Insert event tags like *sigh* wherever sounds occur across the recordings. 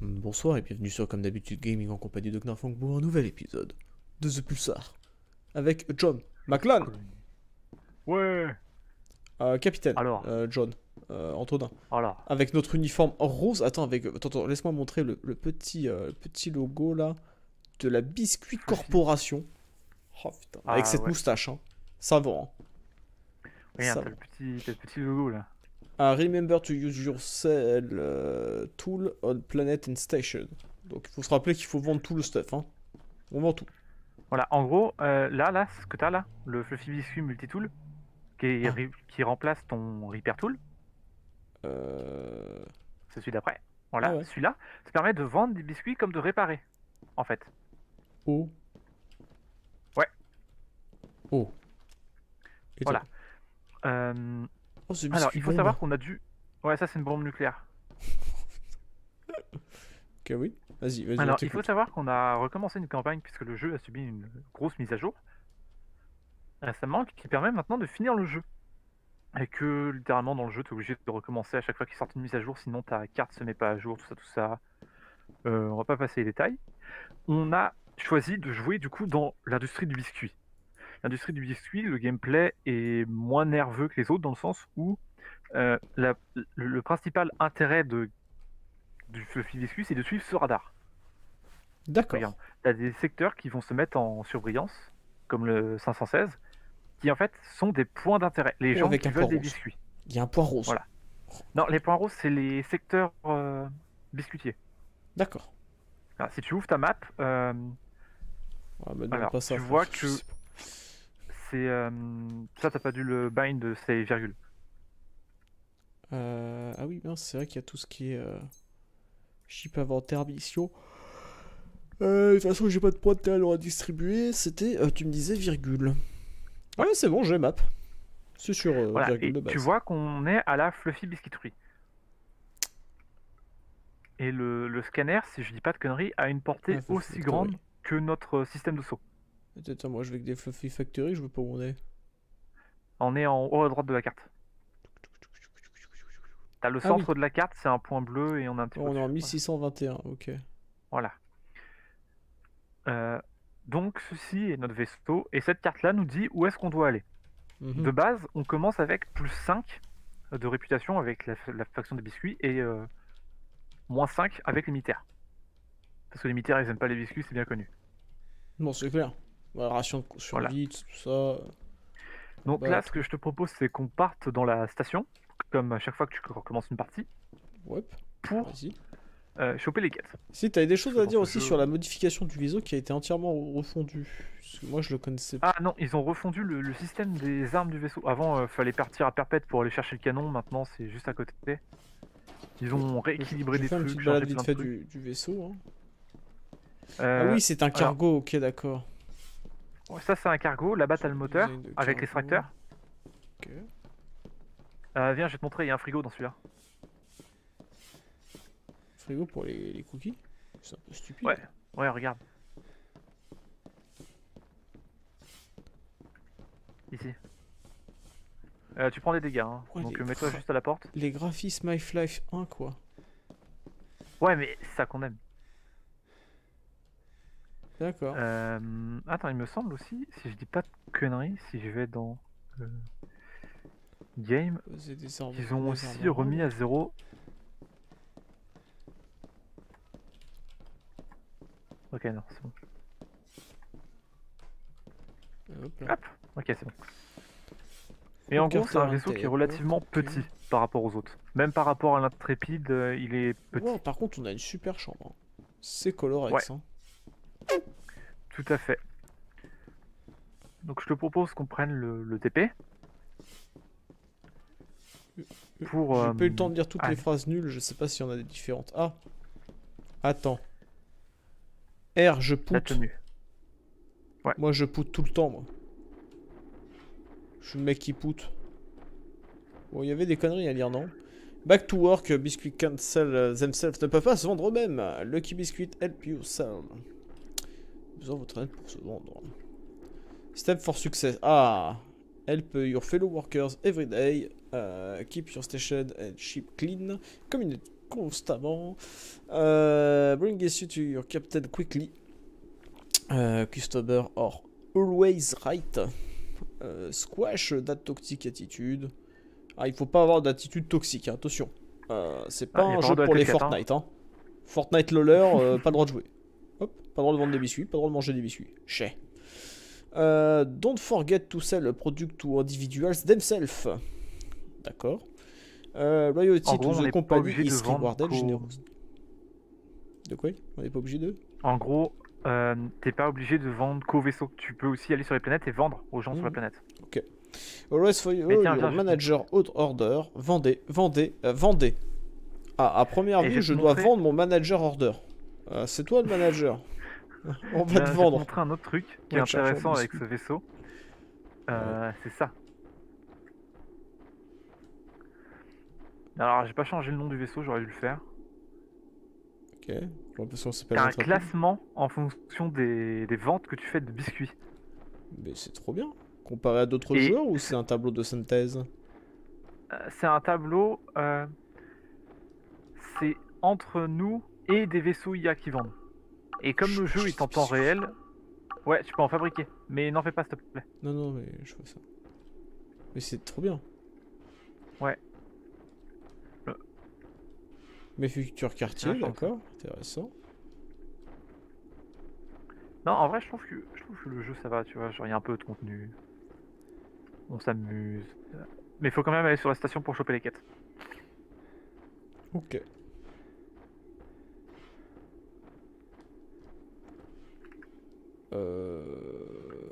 Bonsoir et bienvenue sur Comme d'habitude Gaming en compagnie de Gnarfang pour un nouvel épisode de The Pulsar avec John McLan, Ouais. euh, capitaine, Alors. euh, John, euh, Antonin, avec notre uniforme rose. Attends, avec, attends, attends, laisse-moi montrer le, le petit, euh, petit logo là de la Biscuit Corporation. Oh putain, avec Ah, cette ouais. moustache, hein. savant. Hein. Regarde, Ça t'as le petit, t'as le petit logo là. Ah, remember to use your cell euh, tool on planet and station. Donc il faut se rappeler qu'il faut vendre tout le stuff. Hein. On vend tout. Voilà, en gros, euh, là, là, ce que t'as là, le Fluffy Biscuit Multitool, qui, Ah. qui remplace ton Repair Tool, Euh... c'est celui d'après. Voilà, Ah ouais. celui-là, ça permet de vendre des biscuits comme de réparer, en fait. Oh. Ouais. Oh. Et Voilà. Euh, Oh, ce alors, il faut bombe. savoir qu'on a dû. Ouais, ça c'est une bombe nucléaire. *laughs* Ok, oui. Vas-y, vas-y. Alors, il faut savoir qu'on a recommencé une campagne puisque le jeu a subi une grosse mise à jour récemment qui permet maintenant de finir le jeu. Et que littéralement dans le jeu, tu es obligé de recommencer à chaque fois qu'il sort une mise à jour, sinon ta carte se met pas à jour, tout ça, tout ça. Euh, on va pas passer les détails. On a choisi de jouer du coup dans l'industrie du biscuit. L'industrie du biscuit, le gameplay est moins nerveux que les autres dans le sens où euh, la- le, principal intérêt de, du Fluffy Biscuit, c'est de suivre ce radar. D'accord. Tu as des secteurs qui vont se mettre en surbrillance, comme le 516, qui en fait sont des points d'intérêt. Les gens avec qui veulent des rose. biscuits. Il y a un point rose. Voilà. Non, les points roses, c'est les secteurs euh, biscuitiers. D'accord. Si tu ouvres ta map, euh, me demande Alors, pas ça, tu vois que-. C'est. euh, ça, t'as pas dû le bind, c'est virgule. Euh, Ah oui, c'est vrai qu'il y a tout ce qui est euh... chip inventaire mission. Euh, de toute façon, j'ai pas de points de talent à distribuer. C'était, tu me disais virgule. Ah ouais, c'est bon, j'ai map. C'est sur Voilà, virgule et de base. tu vois qu'on est à la Fluffy Biscuiterie. Et le, le scanner, si je dis pas de conneries, a une portée Ah, aussi grande que notre système de saut. Attends, moi je vais avec des Fluffy Factory, je veux pas où on est. On est en haut à droite de la carte. T'as le Ah oui. centre de la carte, c'est un point bleu et on a un petit peu on est en au-dessus. 1621, ok. Voilà. Euh, donc ceci est notre vaisseau et cette carte-là nous dit où est-ce qu'on doit aller. Mhm. De base, on commence avec plus 5 de réputation avec la, la faction des biscuits et euh, moins 5 avec les militaires. Parce que les militaires ils aiment pas les biscuits, c'est bien connu. Bon, c'est clair. Voilà, ration de survie, tout ça. Donc Bah, là, ce que je te propose, c'est qu'on parte dans la station, comme à chaque fois que tu recommences une partie, Ouais, pour euh, choper les quêtes. Si, t'avais des choses à dire aussi sur la modification du vaisseau qui a été entièrement refondu. Parce que moi je le connaissais pas. Ah non, ils ont refondu le, le système des armes du vaisseau. Avant, il fallait partir à perpète pour aller chercher le canon. Maintenant, c'est juste à côté. Ils ont rééquilibré des fait une trucs, petite balade vite de fait trucs. du, du vaisseau. hein. Euh, ah oui, c'est un cargo, ok, d'accord. Ouais, ça, c'est un cargo. Là-bas, t'as le moteur avec l'extracteur. Ok. Euh, viens, je vais te montrer. Il y a un frigo dans celui-là. Frigo pour les, les cookies C'est un peu stupide. Ouais. Ouais, regarde. Ici. Euh, tu prends des dégâts. hein. Ouais, Donc mets-toi juste à la porte. Les graphismes Half-Life 1, quoi. Ouais, mais c'est ça qu'on aime. D'accord. Euh, Attends, il me semble aussi, si je dis pas de conneries, si je vais dans le game, ils ont aussi remis à zéro. Ok, non, c'est bon. Hop là. Hop, ok, c'est bon. Et en gros, c'est un vaisseau qui est relativement petit par rapport aux autres. Même par rapport à l'intrépide, euh, il est petit. Wow, par contre, on a une super chambre. hein. C'est Colorex. Hein. Tout à fait. Donc je te propose qu'on prenne le, le TP. Pour, J'ai euh, pas eu le temps de dire toutes les allez. phrases nulles, je sais pas s'il y en a des différentes. Ah Attends. R, je poute. tenue. Moi, je poute tout le temps, moi. Je suis le mec qui poute. Bon, il y avait des conneries à lire, non? Back to work, Biscuit cancel themselves ne peuvent pas se vendre eux-mêmes. Lucky Biscuit help you sell. Besoin de votre aide pour se vendre. Step for success. Ah Help your fellow workers every day. Uh, keep your station and ship clean. Community constamment. Euh, bring issue to your captain quickly. Euh, customer or always right. Euh, squash that toxic attitude. Ah, il faut pas avoir d'attitude toxique, hein, attention. Euh, c'est pas Ah, a un pas jeu pour les hein. Fortnite. Hein. Fortnite Loller, euh, pas le droit de jouer. Pas le droit de vendre des biscuits, pas le droit de manger des biscuits. Chez. Euh, don't forget to sell a product to individuals themselves. D'accord. Euh, loyalty gros, to the company is rewarded. De quoi? On n'est pas obligé de? En gros, euh, t'es pas obligé de vendre qu'au vaisseau. Tu peux aussi aller sur les planètes et vendre aux gens sur la Mhm. planète. Always for you, tiens, your manager out order. Vendez, vendez, euh, vendez. Ah, à première Et vue, je dois montrer- vendre mon manager order. Euh, c'est toi le manager. On va te je vais te vendre. montrer un autre truc qui est intéressant avec ce vaisseau. Euh, C'est ça. Alors, j'ai pas changé le nom du vaisseau, j'aurais dû le faire. Ok. T'as un classement en fonction des, des ventes que tu fais de biscuits. Mais c'est trop bien. Comparé à d'autres Et- joueurs ou c'est un tableau de synthèse? Euh, C'est un tableau. euh, c'est entre nous et des vaisseaux IA qui vendent. Et comme le jeu est en temps réel, ouais, tu peux en fabriquer. Mais n'en fais pas, s'il te plaît. Non, non, mais je vois ça. Mais c'est trop bien. Ouais. Le- Mais futur quartier, Ouais, je pense. d'accord. Intéressant. Non, en vrai, je trouve que, je trouve que le jeu ça va, tu vois. Genre, il y a un peu de contenu. On s'amuse. Mais il faut quand même aller sur la station pour choper les quêtes. Ok. Euh...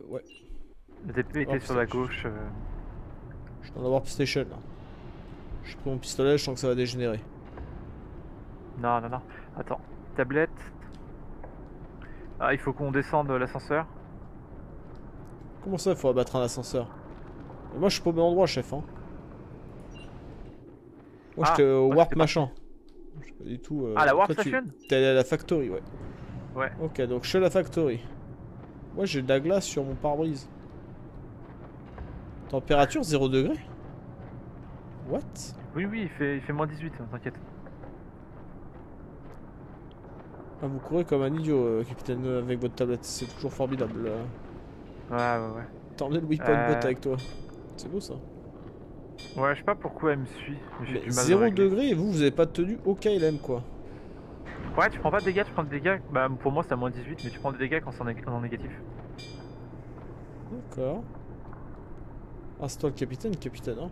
Ouais. Le DP était Oh, sur la gauche. euh, Je suis dans la Warp Station là. J'ai pris mon pistolet, je sens que ça va dégénérer. Non, non, non. Attends. Tablette. Ah, il faut qu'on descende l'ascenseur. Comment ça, il faut abattre un ascenseur? Mais Moi je suis pas au bon endroit, chef. Hein. Moi Ah, j'étais au Warp machin. Je sais pas du tout. euh, Ah, la Warp toi, Station? T'es allé à la Factory, ouais. Ouais. Ok, donc je suis à la Factory. Moi j'ai de la glace sur mon pare-brise. Température 0 degré What? Oui, oui, il fait, il fait moins 18, hein, t'inquiète. Ah, vous courez comme un idiot, euh, capitaine, euh, avec votre tablette. C'est toujours formidable. euh. Ouais, ouais, ouais. T'as emmené le weapon Euh. bot avec toi. C'est beau ça. Ouais, je sais pas pourquoi elle me suit. mais j'ai Mais du mal à 0 régler. degré et vous, vous avez pas de tenue au KLM quoi. Ouais, tu prends pas de dégâts, tu prends des dégâts. Bah, pour moi, c'est à moins 18, mais tu prends des dégâts quand c'est en, nég- en négatif. D'accord. Ah, c'est toi le capitaine, capitaine, hein.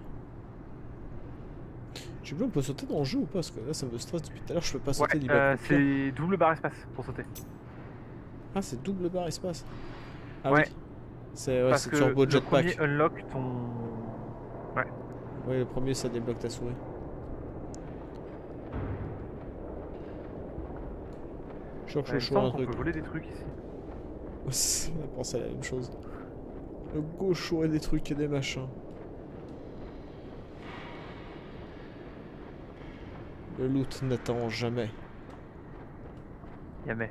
Sais plus, on peut sauter dans le jeu ou pas? Parce que là, ça me stresse depuis tout à l'heure, je peux pas sauter Ouais, du euh, c'est double barre espace pour sauter. Ah, c'est double barre espace. Ah Ouais. oui. C'est ouais, turbo le jetpack. premier unlock ton. Ouais, le premier, ça débloque ta souris. Cherche Ouais, un truc. peut voler des trucs ici. *laughs* On a pensé à la même chose. Le gaucho et des trucs et des machins. Le loot n'attend jamais. Yamé.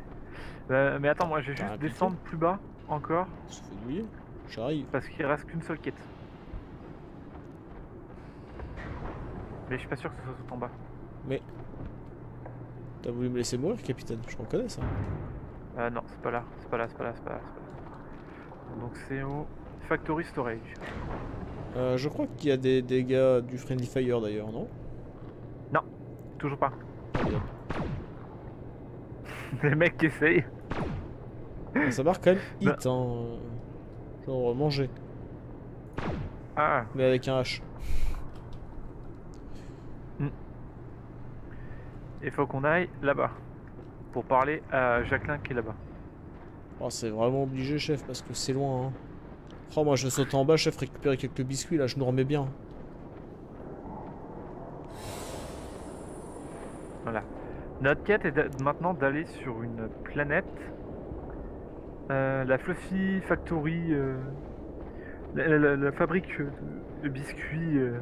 Euh, mais attends, moi je vais juste descendre plus bas encore On se fait douiller. J'arrive. parce qu'il reste qu'une seule quête. Mais je suis pas sûr que ce soit tout en bas. T'as voulu me laisser mourir, capitaine Je reconnais ça. Euh, non, c'est pas là, c'est pas là, c'est pas là, c'est pas là, c'est pas là. Donc c'est au Factory Storage. Euh, je crois qu'il y a des dégâts du Friendly Fire d'ailleurs, non? Toujours pas. *laughs* Les mecs qui essayent. Ah, Ça marque quand même *laughs* Bah. hit, hein. Genre manger, Ah, mais avec un H. il faut qu'on aille là-bas. Pour parler à Jacqueline qui est là-bas. Oh, c'est vraiment obligé, chef, parce que c'est loin. Hein. Oh, moi je saute en bas, chef, récupérer quelques biscuits là, je nous remets bien. Voilà. Notre quête est maintenant d'aller sur une planète. euh, la Fluffy Factory. euh, la, la- la- la fabrique de, de biscuits euh,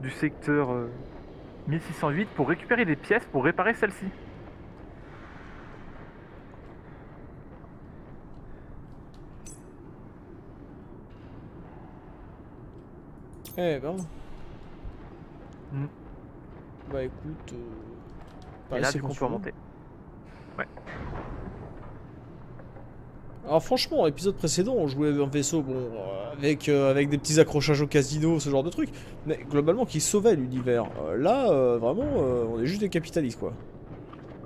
du secteur 1608 pour récupérer des pièces pour réparer celle-ci. Eh ben. Mm. Bah écoute. Euh... Et là, du coup, on peut remonter. Ouais. Alors franchement, l'épisode précédent, on jouait un vaisseau, bon, euh, avec, euh, avec des petits accrochages au casino, ce genre de truc, mais globalement qui sauvait l'univers. Euh, là, vraiment, on est juste des capitalistes, quoi.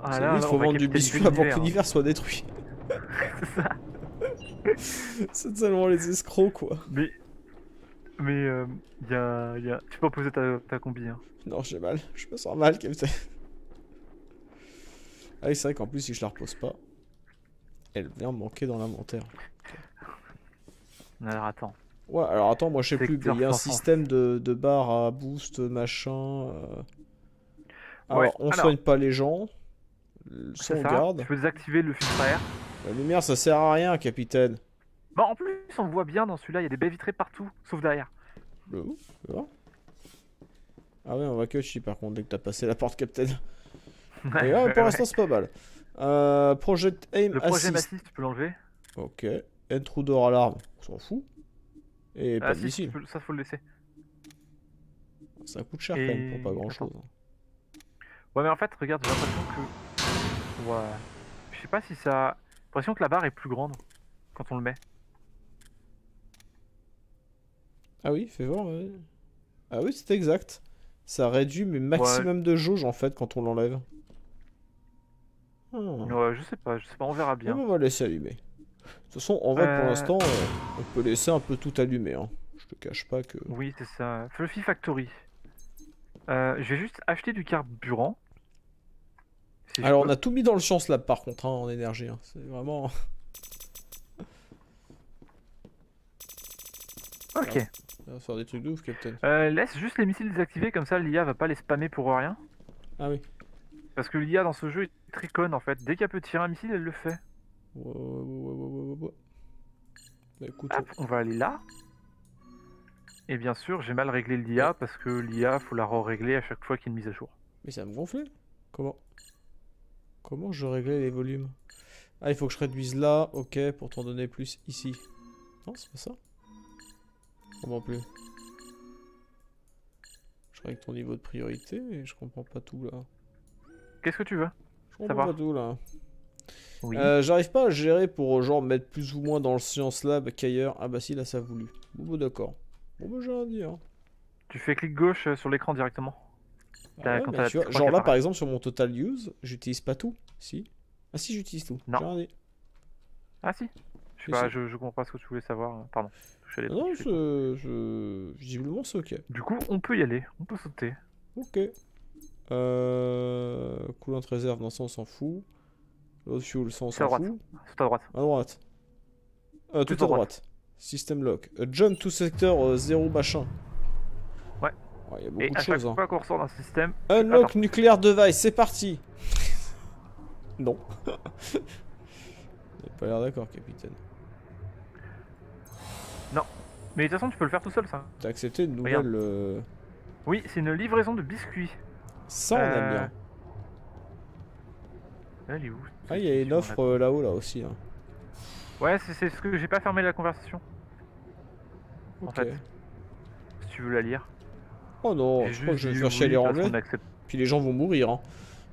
Ah, là, il faut vendre du biscuit avant que l'univers soit détruit. *laughs* C'est ça. *laughs* C'est tellement les escrocs, quoi. Mais... Mais, y a, y a... tu peux poser ta, ta combi, hein. Non, j'ai mal. Je me sens mal, Captain. Ah c'est vrai qu'en plus, si je la repose pas... Elle vient manquer dans l'inventaire. Alors attends. Ouais, alors attends, moi je sais plus, il y a un système de, de barres à boost, machin. Euh. Alors, on soigne pas les gens. Sauvegarde. Tu peux désactiver le filtre air. La lumière ça sert à rien, capitaine. Bah en plus, on voit bien dans celui-là, il y a des baies vitrées partout, sauf derrière. Le où Ah ouais, on voit que chi par contre dès que t'as passé la porte, capitaine. *laughs* Ouais, pour l'instant, c'est pas mal. Euh, project Aim Le projet Assist. tu peux l'enlever. Ok. Intruder Alarm, on s'en fout. Et ah, pas de missile. Ça, faut le laisser. Ça coûte cher quand même pour pas grand chose. Ouais, mais en fait, regarde, j'ai l'impression que. Ouais. Je sais pas si ça. J'ai l'impression que la barre est plus grande quand on le met. Ah oui, fais voir. Ouais. Ah oui, c'est exact. Ça réduit mais maximum de jauge en fait quand on l'enlève. Hmm. Ouais, je sais pas, je sais pas, on verra bien. on va laisser allumer. De toute façon, en vrai, pour euh. l'instant, euh, on peut laisser un peu tout allumer. Hein. Je te cache pas que. Oui, c'est ça. Fluffy Factory. Euh, je vais juste acheter du carburant. Alors, on a tout mis dans le Chance Lab par contre, hein, en énergie. Hein. C'est vraiment. *laughs* ok. On va faire des trucs de ouf, Captain. laisse juste les missiles désactivés, comme ça l'IA va pas les spammer pour rien. Ah oui. Parce que l'IA dans ce jeu est très conne en fait. Dès qu'elle peut tirer un missile, elle le fait. Ouais, ouais, ouais, bah, écoute, on va aller là. Et bien sûr, j'ai mal réglé l'IA parce que l'IA, faut la régler à chaque fois qu'il y a une mise à jour. Mais ça me gonflait Comment? Comment je réglais les volumes? Ah, il faut que je réduise là, ok, pour t'en donner plus ici. Non, c'est pas ça comprends plus. Je règle ton niveau de priorité, et je comprends pas tout là. Qu'est-ce que tu veux Je comprends pas tout là. Euh, j'arrive pas à gérer pour genre mettre plus ou moins dans le Science Lab qu'ailleurs. Ah bah si, là ça a voulu. Bon bah d'accord. Bon bah j'ai rien à dire. Tu fais clic gauche euh, sur l'écran directement. Ah genre là par exemple sur mon total use, j'utilise pas tout. Si. Ah si j'utilise tout. Non. Ah si. Je sais pas, je, comprends pas ce que tu voulais savoir. Pardon. non, je, visiblement c'est ok. Du coup, on peut y aller, on peut sauter. Ok. Euh... Coolant réserve, non ça on s'en fout. L'autre fuel, ça on s'en fout. Tout à droite. À droite. Euh, tout, à droite. System lock. Uh, jump to secteur 0 euh, machin. Ouais. Il y a beaucoup de choses. Hein. qu'on ressort d'un système. Unlock nucléaire device, c'est parti. *laughs* non. *laughs* Vous pas l'air d'accord, capitaine. Non. Mais de toute façon, tu peux le faire tout seul, ça. T'as accepté une nouvelle. Euh... Oui, c'est une livraison de biscuits. Ça, on aime bien. Euh, elle est où Ah, il y a une offre euh, là-haut, là aussi. Hein. Ouais, c'est ce que j'ai pas fermé la conversation. En fait. Si tu veux la lire. Oh non, je crois que je vais faire chier les anglais. Puis les gens vont mourir. Hein.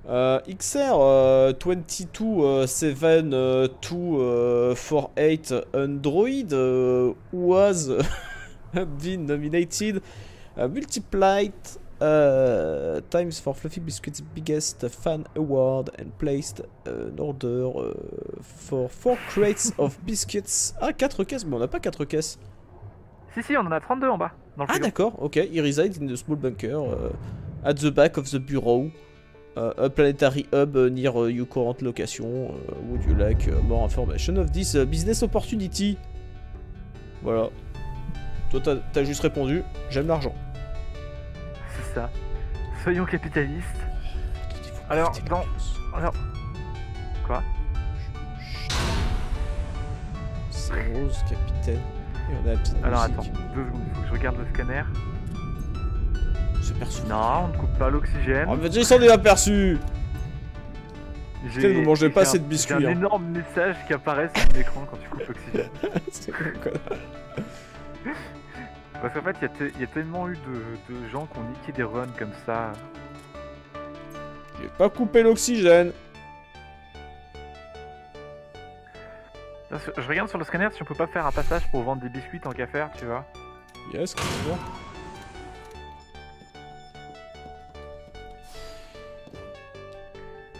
Euh, XR 227248 Android was *laughs* been nominated multiplied Uh, times for Fluffy Biscuits biggest fan award and placed an order uh, for 4 crates of *laughs* biscuits. Ah, 4 caisses Mais on n'a pas 4 caisses. Si, si, on en a 32 en bas. ah, d'accord, ok. He resides in the small bunker uh, at the back of the bureau. Uh, a planetary hub near uh, your current location. Uh, would you like more information of this business opportunity? Voilà. Toi, t'as juste répondu j'aime l'argent ça. Soyons capitalistes. Alors, dans... Alors... Quoi? C'est rose, capitaine. Et on a la petite Alors attends, deux secondes, faut que je regarde le scanner. C'est perçu. Non, on ne coupe pas l'oxygène. Oh, mais s'en est aperçu vous mangez pas assez de biscuits. Un hein. énorme message qui apparaît sur mon écran quand tu coupes l'oxygène. *laughs* C'est quoi? *laughs* Parce qu'en fait, il y, a tellement eu de, gens qui ont niqué des runs comme ça. J'ai pas coupé l'oxygène. Je regarde sur le scanner si on peut pas faire un passage pour vendre des biscuits tant qu'à faire, tu vois. Yes, complètement.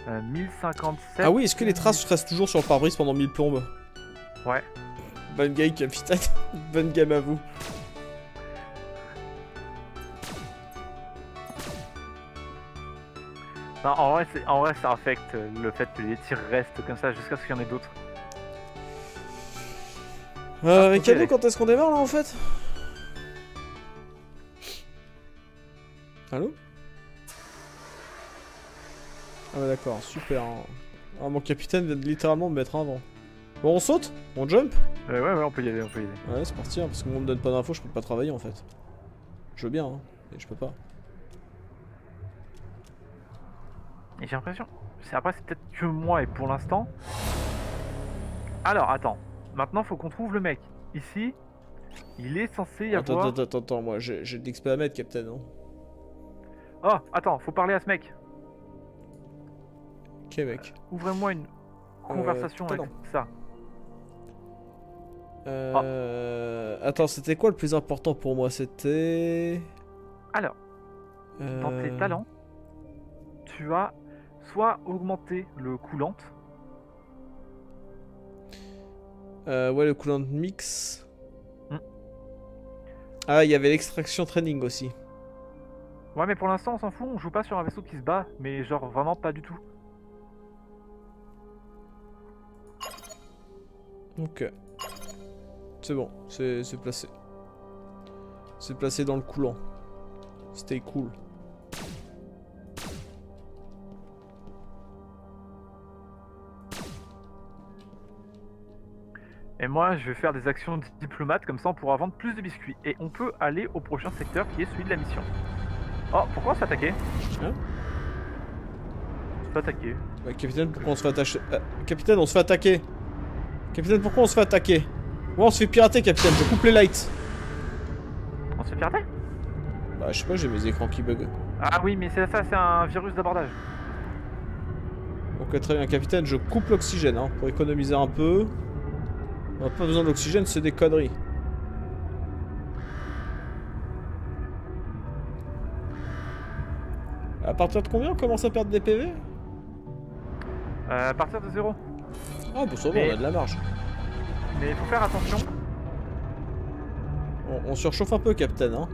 Euh, 1057. Ah oui, est-ce que les traces restent toujours sur le pare-brise pendant 1000 plombes? Ouais. Bonne game, capitaine. *laughs* Bonne game à vous. Non, en vrai, en vrai, ça affecte le fait que les tirs restent comme ça jusqu'à ce qu'il y en ait d'autres. Euh, Ricardo, quand est-ce qu'on démarre là en fait? Allô? Ah bah d'accord, super. Hein. Ah, mon capitaine vient de littéralement me mettre un vent. Bon, on saute? On jump? Euh, Ouais, ouais, on peut y aller, on peut y aller. Ouais, c'est parti, hein, parce que moi on me donne pas d'infos, je peux pas travailler en fait. Je veux bien, hein, mais je peux pas. Et j'ai l'impression... Après, c'est peut-être que moi, et pour l'instant... Alors, attends. Maintenant, faut qu'on trouve le mec. Ici, il est censé y attends, avoir... Attends, attends, attends, moi j'ai de l'XP à mettre, Captain. Hein. Oh, attends, faut parler à ce mec. Ok, mec. Ouvrez-moi une conversation avec ça. Euh... Attends, c'était quoi le plus important pour moi? C'était... Alors, dans tes euh. talents, tu as soit augmenté le coulant, Euh, ouais, le coulant mix. Hmm. Ah, il y avait l'extraction training aussi. Ouais, mais pour l'instant, on s'en fout. On joue pas sur un vaisseau qui se bat, mais genre vraiment pas du tout. Ok. C'est bon, c'est placé. C'est placé dans le coulant. Stay cool. Et moi, je vais faire des actions de diplomate, comme ça on pourra vendre plus de biscuits. Et on peut aller au prochain secteur qui est celui de la mission. Oh, pourquoi on se fait attaquer Hein? On se fait attaquer. Ouais, capitaine, pourquoi on se fait attacher? Euh, Capitaine, on se fait attaquer Capitaine, pourquoi on se fait attaquer? Ouais, on se fait pirater, capitaine, je coupe les lights. On se fait pirater? Bah, je sais pas, j'ai mes écrans qui bug. Ah oui, mais c'est ça, c'est un virus d'abordage. Ok, très bien, capitaine, je coupe l'oxygène, hein, pour économiser un peu. On a pas besoin d'oxygène, c'est des conneries. À partir de combien on commence à perdre des PV euh, À partir de 0. Ah bah ça va, on a de la marge. Mais il faut faire attention. On, surchauffe un peu, Captain. Hein.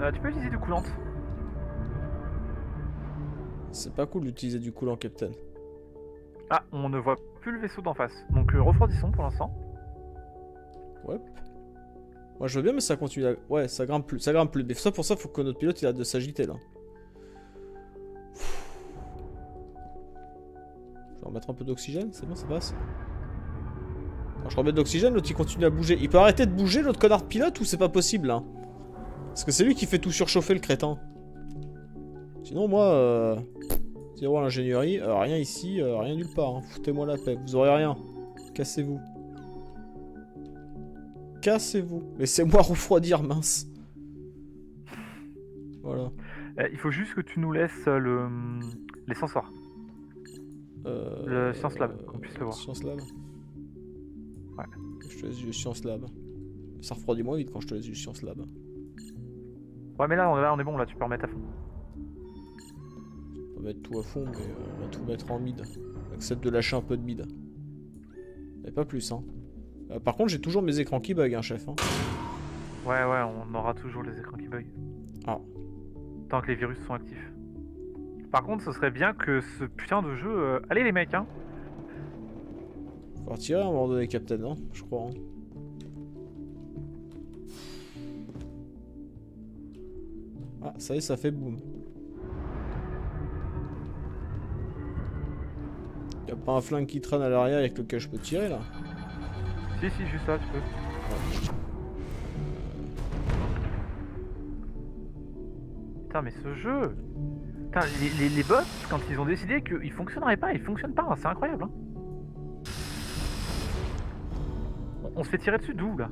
Euh, tu peux utiliser du coulant. C'est pas cool d'utiliser du coulant, Captain. Ah, on ne voit plus le vaisseau d'en face. Donc euh, refroidissons pour l'instant. Ouais. Moi je veux bien mais ça continue à... Ouais ça grimpe plus, ça grimpe plus. Mais ça pour ça faut que notre pilote il a de s'agiter là. Je vais remettre un peu d'oxygène, c'est bon ça passe. Quand je remets de l'autre il continue à bouger. Il peut arrêter de bouger l'autre connard pilote ou c'est pas possible là Parce que c'est lui qui fait tout surchauffer le crétin. Sinon moi... Euh... Zéro à l'ingénierie. Euh, rien ici, euh, rien nulle part. Hein. Foutez-moi la paix. Vous aurez rien. Cassez-vous. Cassez-vous. Laissez-moi *laughs* refroidir, mince. Voilà. Euh, il faut juste que tu nous laisses le les sensors. le Science Lab, qu'on puisse le voir. Science Lab Ouais. Je te laisse du Science Lab. Ça refroidit moins vite quand je te laisse du Science Lab. Ouais, mais là, on, là, on est bon, là, tu peux remettre à fond va mettre tout à fond, mais euh, on va tout mettre en mid. Accepte de lâcher un peu de mid. Mais pas plus, hein. Euh, par contre, j'ai toujours mes écrans qui bug, hein, chef. Hein. Ouais, ouais, on aura toujours les écrans qui bug. Ah. Tant que les virus sont actifs. Par contre, ce serait bien que ce putain de jeu... Euh, allez les mecs, hein Faut retirer à un moment donné, Captain, hein, je crois. Hein. Ah, ça y est, ça fait boum. Y'a pas un flingue qui traîne à l'arrière avec lequel je peux tirer là Si, si, juste ça, tu peux. Putain, mais ce jeu Putain, les, les, bots, quand ils ont décidé qu'ils fonctionneraient pas, ils fonctionnent pas, c'est incroyable. Hein. On, se fait tirer dessus d'où là?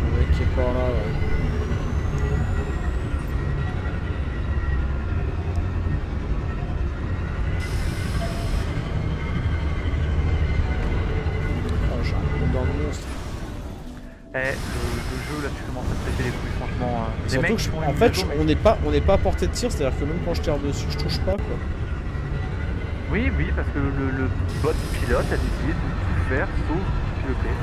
Le mec qui est par là, ouais. Surtout que, en fait, on n'est pas, on n'est pas à portée de tir, c'est-à-dire que même quand je tire dessus, je touche pas, quoi. Oui, oui, parce que le, le bot pilote a décidé de tout faire sauf piloter.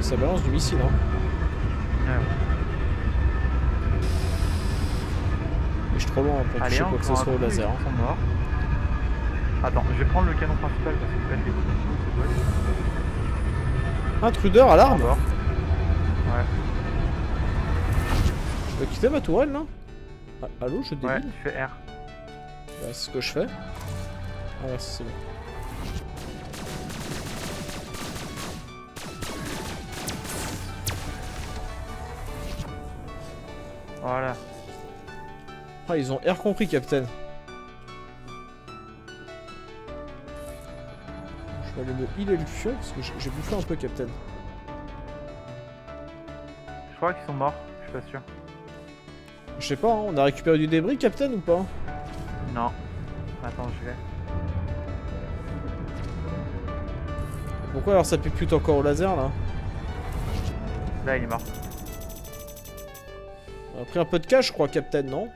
Ça balance du missile, hein. Ah ouais. Je suis trop loin pour Allez, toucher quoi que ce soit au laser. Ils sont morts. Attends, je vais prendre le canon principal parce que peut-être les coups c'est Intruder à l'arme. Ouais. Je peux quitter ma tourelle là? Ah, Allô, je débile Ouais, tu fais R. Bah, c'est ce que je fais. Ah, ouais, c'est bon. Voilà. Ah, ils ont R compris, Captain. Le fion parce que j'ai- bouffé un peu, Captain. Je crois qu'ils sont morts, je suis pas sûr. Je sais pas, hein, on a récupéré du débris, Captain, ou pas? Non. Attends, je vais. Pourquoi alors ça pute encore au laser là? Là, il est mort. On a pris un peu de cash, je crois, Captain, non?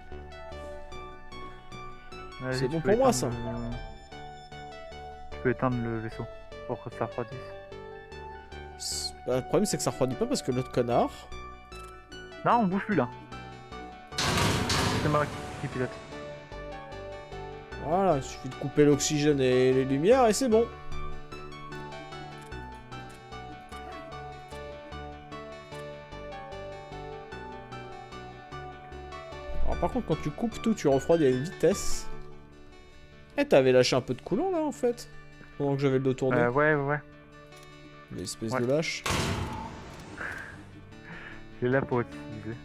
C'est bon pour moi, éteindre le- Tu peux éteindre le vaisseau pour que ça refroidisse. Bah, Le problème, c'est que ça refroidit pas parce que l'autre connard. Non, on bouge plus là. C'est moi qui pilote. Voilà, il suffit de couper l'oxygène et les lumières et c'est bon. Alors par contre, quand tu coupes tout, tu refroidis à une vitesse. Eh, t'avais lâché un peu de coulant là en fait Pendant que j'avais le dos tourné. Euh, ouais, ouais. L'espèce ouais. de lâche. *laughs* Il est là pour utiliser.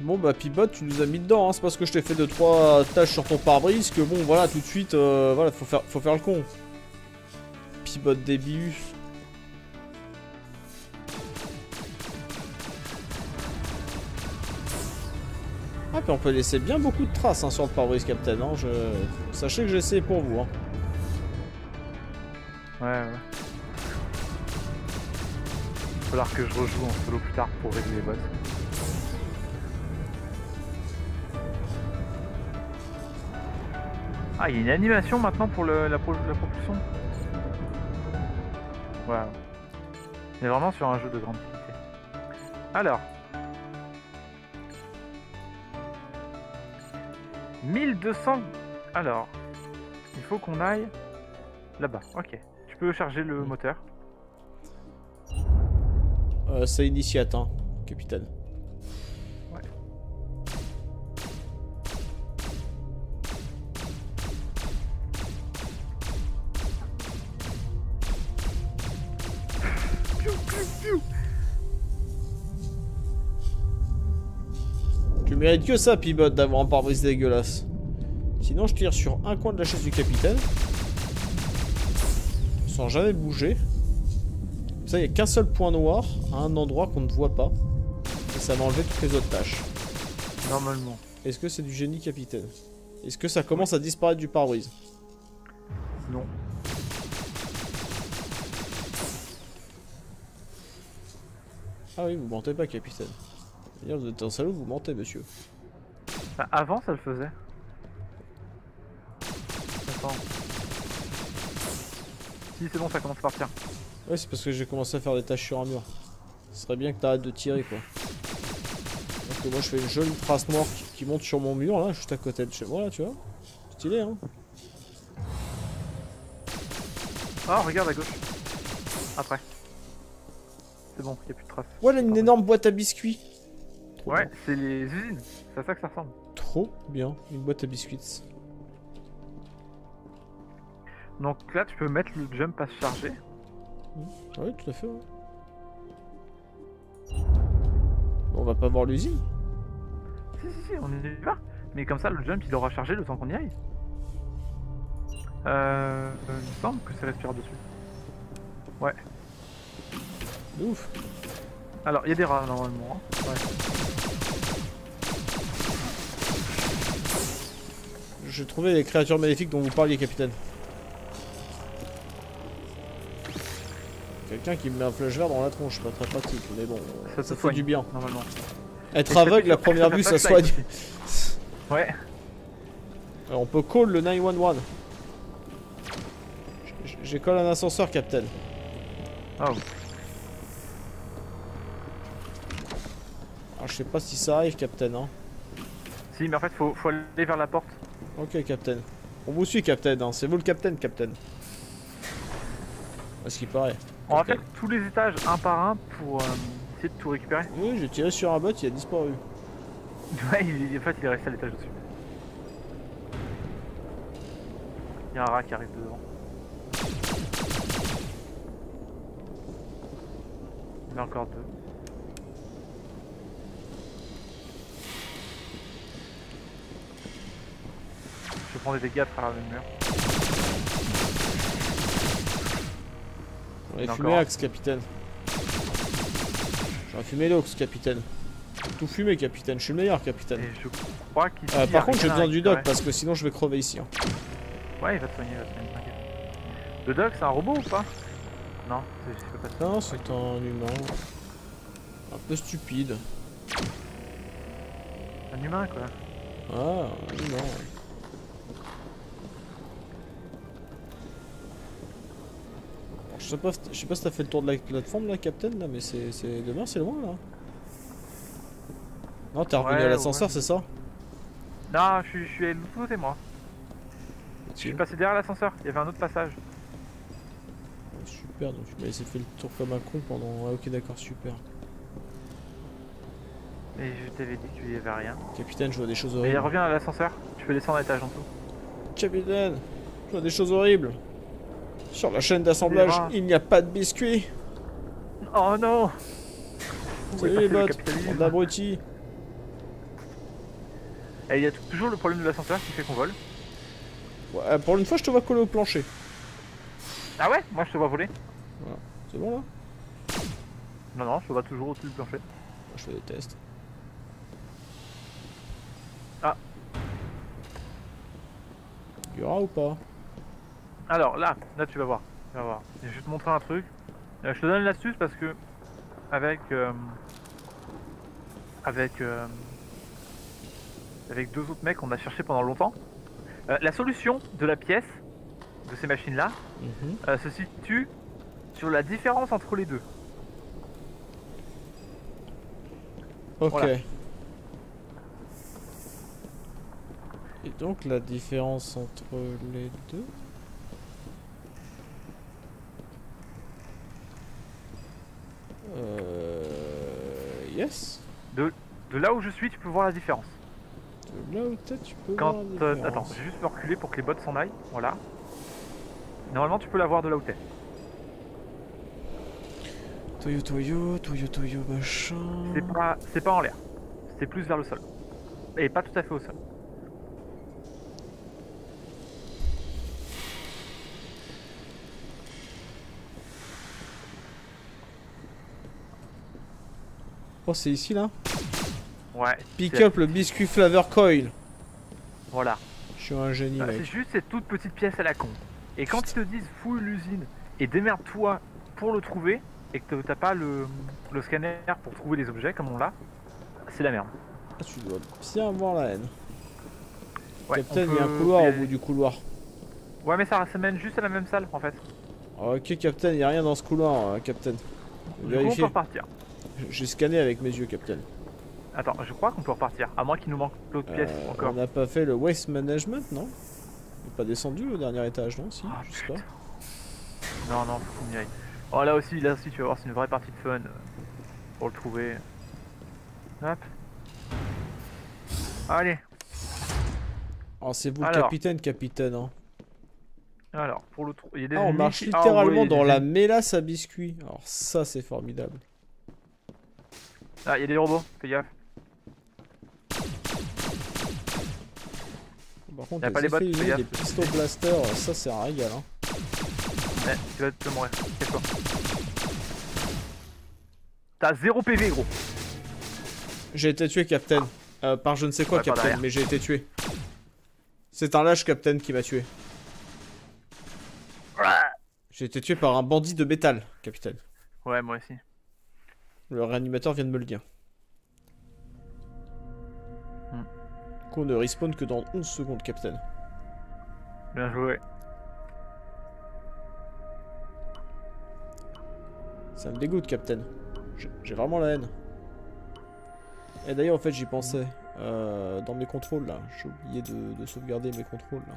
Bon bah Pibot, tu nous as mis dedans, hein. c'est parce que je t'ai fait 2-3 tâches sur ton pare-brise que bon voilà tout de suite, euh, voilà faut faire, faut faire le con. Pibot début. On peut laisser bien beaucoup de traces hein, sur le pare-brise Captain, hein. je... sachez que j'ai essayé pour vous. Hein. Ouais, ouais. Il va falloir que je rejoue en solo plus tard pour régler les boss. Ah, il y a une animation maintenant pour la, pro- la propulsion? Wow. On est vraiment sur un jeu de grande qualité. Alors. 1200. Alors. Il faut qu'on aille là-bas. Ok. Tu peux charger le moteur. Euh, c'est initiate, hein, capitaine. Tu mérites que ça, Pibot, d'avoir un pare-brise dégueulasse. Sinon, je tire sur un coin de la chaise du capitaine. Sans jamais bouger. Comme ça, il n'y a qu'un seul point noir à un endroit qu'on ne voit pas. Et ça va enlever toutes les autres tâches. Normalement. Est-ce que c'est du génie, capitaine? Est-ce que ça commence à disparaître du pare-brise? Non. Ah oui, vous mentez pas, capitaine. D'ailleurs, vous êtes un salaud, vous mentez, monsieur. Bah, avant, ça le faisait. Attends. Si, c'est bon, ça commence à partir. Ouais, c'est parce que j'ai commencé à faire des tâches sur un mur. Ce serait bien que t'arrêtes de tirer, quoi. Donc moi, je fais une jolie trace noire qui, qui monte sur mon mur, là, juste à côté de chez moi, là, tu vois. Stylé, hein Ah, regarde à gauche. Après. C'est bon, il a plus de traces. Voilà une énorme boîte à biscuits. Trop Ouais, c'est les usines. C'est à ça que ça ressemble. Trop bien, une boîte à biscuits. Donc là, tu peux mettre le jump à se charger. Ouais, tout à fait. ouais. On va pas voir l'usine. Si, si, si, on y va. Mais comme ça, le jump, il aura chargé le temps qu'on y aille. Euh, il me semble que c'est respire dessus. Ouais. De ouf. Alors, il y a des rats normalement. hein. Ouais. J'ai trouvé les créatures maléfiques dont vous parliez, capitaine. Quelqu'un qui me met un flash vert dans la tronche, pas très pratique, mais bon, ça, ça fait du bien. Normalement. Être aveugle, la première vue, ça soigne. *laughs* Ouais. Alors, on peut call le 911. J'ai call un ascenseur, capitaine. Oh. Alors, je sais pas si ça arrive, capitaine. Hein. Si, mais en fait, faut, faut aller vers la porte. Ok, capitaine. On vous suit, capitaine. Hein. C'est vous le capitaine, capitaine. À ce qu'il paraît. On va faire tous les étages un par un pour euh, essayer de tout récupérer. Oui, j'ai tiré sur un bot, il a disparu. *laughs* Ouais, il, en fait, il est resté à l'étage au-dessus. Il y a un rat qui arrive devant. Il y en a encore deux. Je prends des dégâts à travers le mur. J'aurais fumé Axe, capitaine. J'aurais fumé l'Ox, capitaine. Tout fumé, capitaine. Je suis le meilleur, capitaine. Et je crois qu'il euh, Par contre, j'ai besoin du doc parce que sinon je vais crever ici. Hein. Ouais, il va te soigner, il va te soigner, t'inquiète. Le doc, c'est un robot ou pas? Non, c'est pas ça. Non, c'est un humain. Un peu stupide. Un humain, quoi. Ah, un humain. Sais pas, je sais pas si t'as fait le tour de la plateforme là, Captain, là, mais c'est demain, c'est loin là. Non, t'es revenu à l'ascenseur, c'est ça? Non, je suis, je suis à l'autre côté moi. Je suis passé derrière l'ascenseur, il y avait un autre passage. Super, donc tu m'as laissé faire le tour comme un con pendant... Ah ok d'accord, super. Et je t'avais dit qu'il y avait rien. Capitaine, je vois des choses horribles. Et reviens à l'ascenseur, tu peux descendre à l'étage en dessous. Capitaine, je vois des choses horribles. Sur la chaîne d'assemblage, il n'y a pas de biscuits. Oh non Salut les bots, on abruti. Et il y a toujours le problème de l'ascenseur qui fait qu'on vole. Ouais, pour une fois, je te vois coller au plancher. Ah ouais? Moi, je te vois voler. Voilà. C'est bon là? Non, non, je te vois toujours au-dessus du plancher. Je fais des tests. Ah. Il y aura ou pas? Alors là, là tu vas voir. Tu vas voir. Je vais te montrer un truc. Euh, je te donne l'astuce parce que avec euh, avec euh, avec deux autres mecs qu'on a cherché pendant longtemps. la solution de la pièce de ces machines là mhm. se situe sur la différence entre les deux. Ok. Et donc la différence entre les deux Yes. De, de là où je suis, tu peux voir la différence. De là où t'es, tu peux Quand, voir la euh, Attends, je vais juste me reculer pour que les bots s'en aillent. Voilà. Normalement, tu peux la voir de là où t'es. Toyo Toyo, Toyo Toyo machin. C'est pas, c'est pas en l'air. C'est plus vers le sol. Et pas tout à fait au sol. C'est ici là Ouais. Pick up le biscuit flavor coil. Voilà. Je suis un génie, bah, C'est juste cette toute petite pièce à la con. Et quand ils te disent fouille l'usine et démerde-toi pour le trouver, et que t'as pas le, le, scanner pour trouver les objets comme on l'a, c'est la merde. Ah, tu dois bien avoir la haine. Ouais, Captain, il y a un couloir au bout du couloir. Ouais, mais ça, ça mène juste à la même salle en fait. Ok, Captain, il a rien dans ce couloir, hein, Captain. on peut repartir. J'ai scanné avec mes yeux, Captain. Attends, je crois qu'on peut repartir, à moins qu'il nous manque l'autre pièce euh, encore. On n'a pas fait le waste management, non? On n'est pas descendu au dernier étage, non? Si, ah, je sais pas. Non, non, faut qu'on y aille. Oh, là aussi, là aussi, tu vas voir, c'est une vraie partie de fun. Euh, pour le trouver. Hop. Allez. Oh, c'est vous le capitaine, capitaine, hein. Alors, pour le trou... Ah, on marche ah, littéralement dans la mélasse à biscuits. Alors ça, c'est formidable. Ah, il y a des robots, fais gaffe. Par contre, les, pas les, bots, les pistol blasters, ça c'est un régal. Hein. Ouais, tu vas te mourir, cache-toi. T'as 0 PV, gros. J'ai été tué, Captain. Euh, par je ne sais quoi, Captain, mais j'ai été tué. C'est un lâche, Captain, qui m'a tué. J'ai été tué par un bandit de métal, capitaine. Ouais, moi aussi. Le réanimateur vient de me le dire. Hmm. Qu'on ne respawn que dans 11 secondes, capitaine. Bien joué. Ça me dégoûte, capitaine. J'ai vraiment la haine. Et d'ailleurs, en fait, j'y pensais. Euh, dans mes contrôles, là. J'ai oublié de, sauvegarder mes contrôles, là.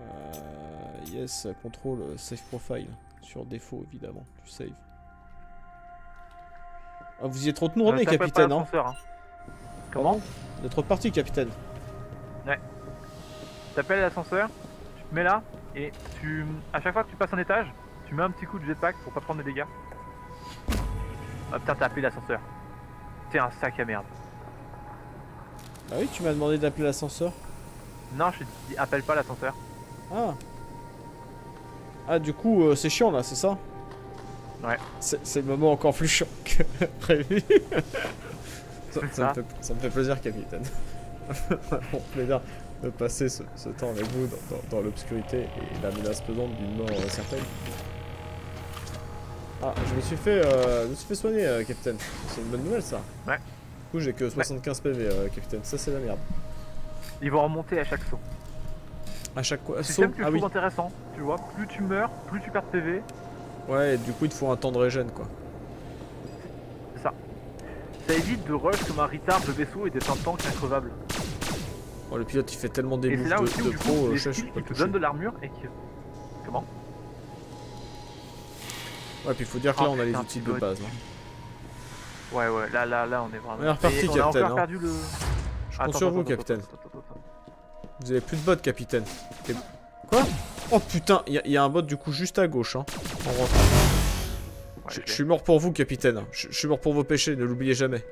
Euh, yes, contrôle, save profile. Sur défaut, évidemment, du save. Ah, vous y êtes trop tourné, capitaine, hein. hein Comment Vous êtes trop parti, capitaine. Ouais. T'appelles l'ascenseur, tu te mets là, et tu... À chaque fois que tu passes un étage, tu mets un petit coup de jetpack pour pas prendre de dégâts. Ah putain, t'as appelé l'ascenseur. T'es un sac à merde. Ah oui, tu m'as demandé d'appeler l'ascenseur Non, je te dis appelle pas l'ascenseur. Ah. Ah, du coup, euh, c'est chiant là, c'est ça? Ouais. C'est le moment encore plus chiant que *laughs* prévu. ça, me fait, ça, me fait, plaisir, capitaine. *laughs* Mon plaisir de passer ce, temps avec vous dans, l'obscurité et la menace pesante d'une mort euh, certaine. Ah, je me suis fait, euh, je me suis fait soigner, euh, capitaine. C'est une bonne nouvelle, ça. Ouais. Du coup, j'ai que 75 PV, euh, capitaine. Ça, c'est la merde. Ils vont remonter à chaque saut. À chaque saut? C'est que je ah intéressant. Tu vois, plus tu meurs, plus tu perds de PV. Ouais, et du coup, il te faut un temps de régène, quoi. C'est ça. Ça évite de rush comme un retard de vaisseau et d'être un tank increvable. Oh, le pilote, il fait tellement des moves de, de pro, je, je peux te donne de l'armure et qui... Comment Ouais, puis il faut dire que là, on a les outils de base. Hein. Ouais, ouais, là, là, là, on est vraiment. On est reparti, capitaine. On a perdu le. Je compte sur vous, capitaine. Vous avez plus de bot, capitaine. Quoi? Oh putain, il y, a un bot du coup juste à gauche. Hein. On rentre. je, suis mort pour vous, capitaine. Je, suis mort pour vos péchés, ne l'oubliez jamais.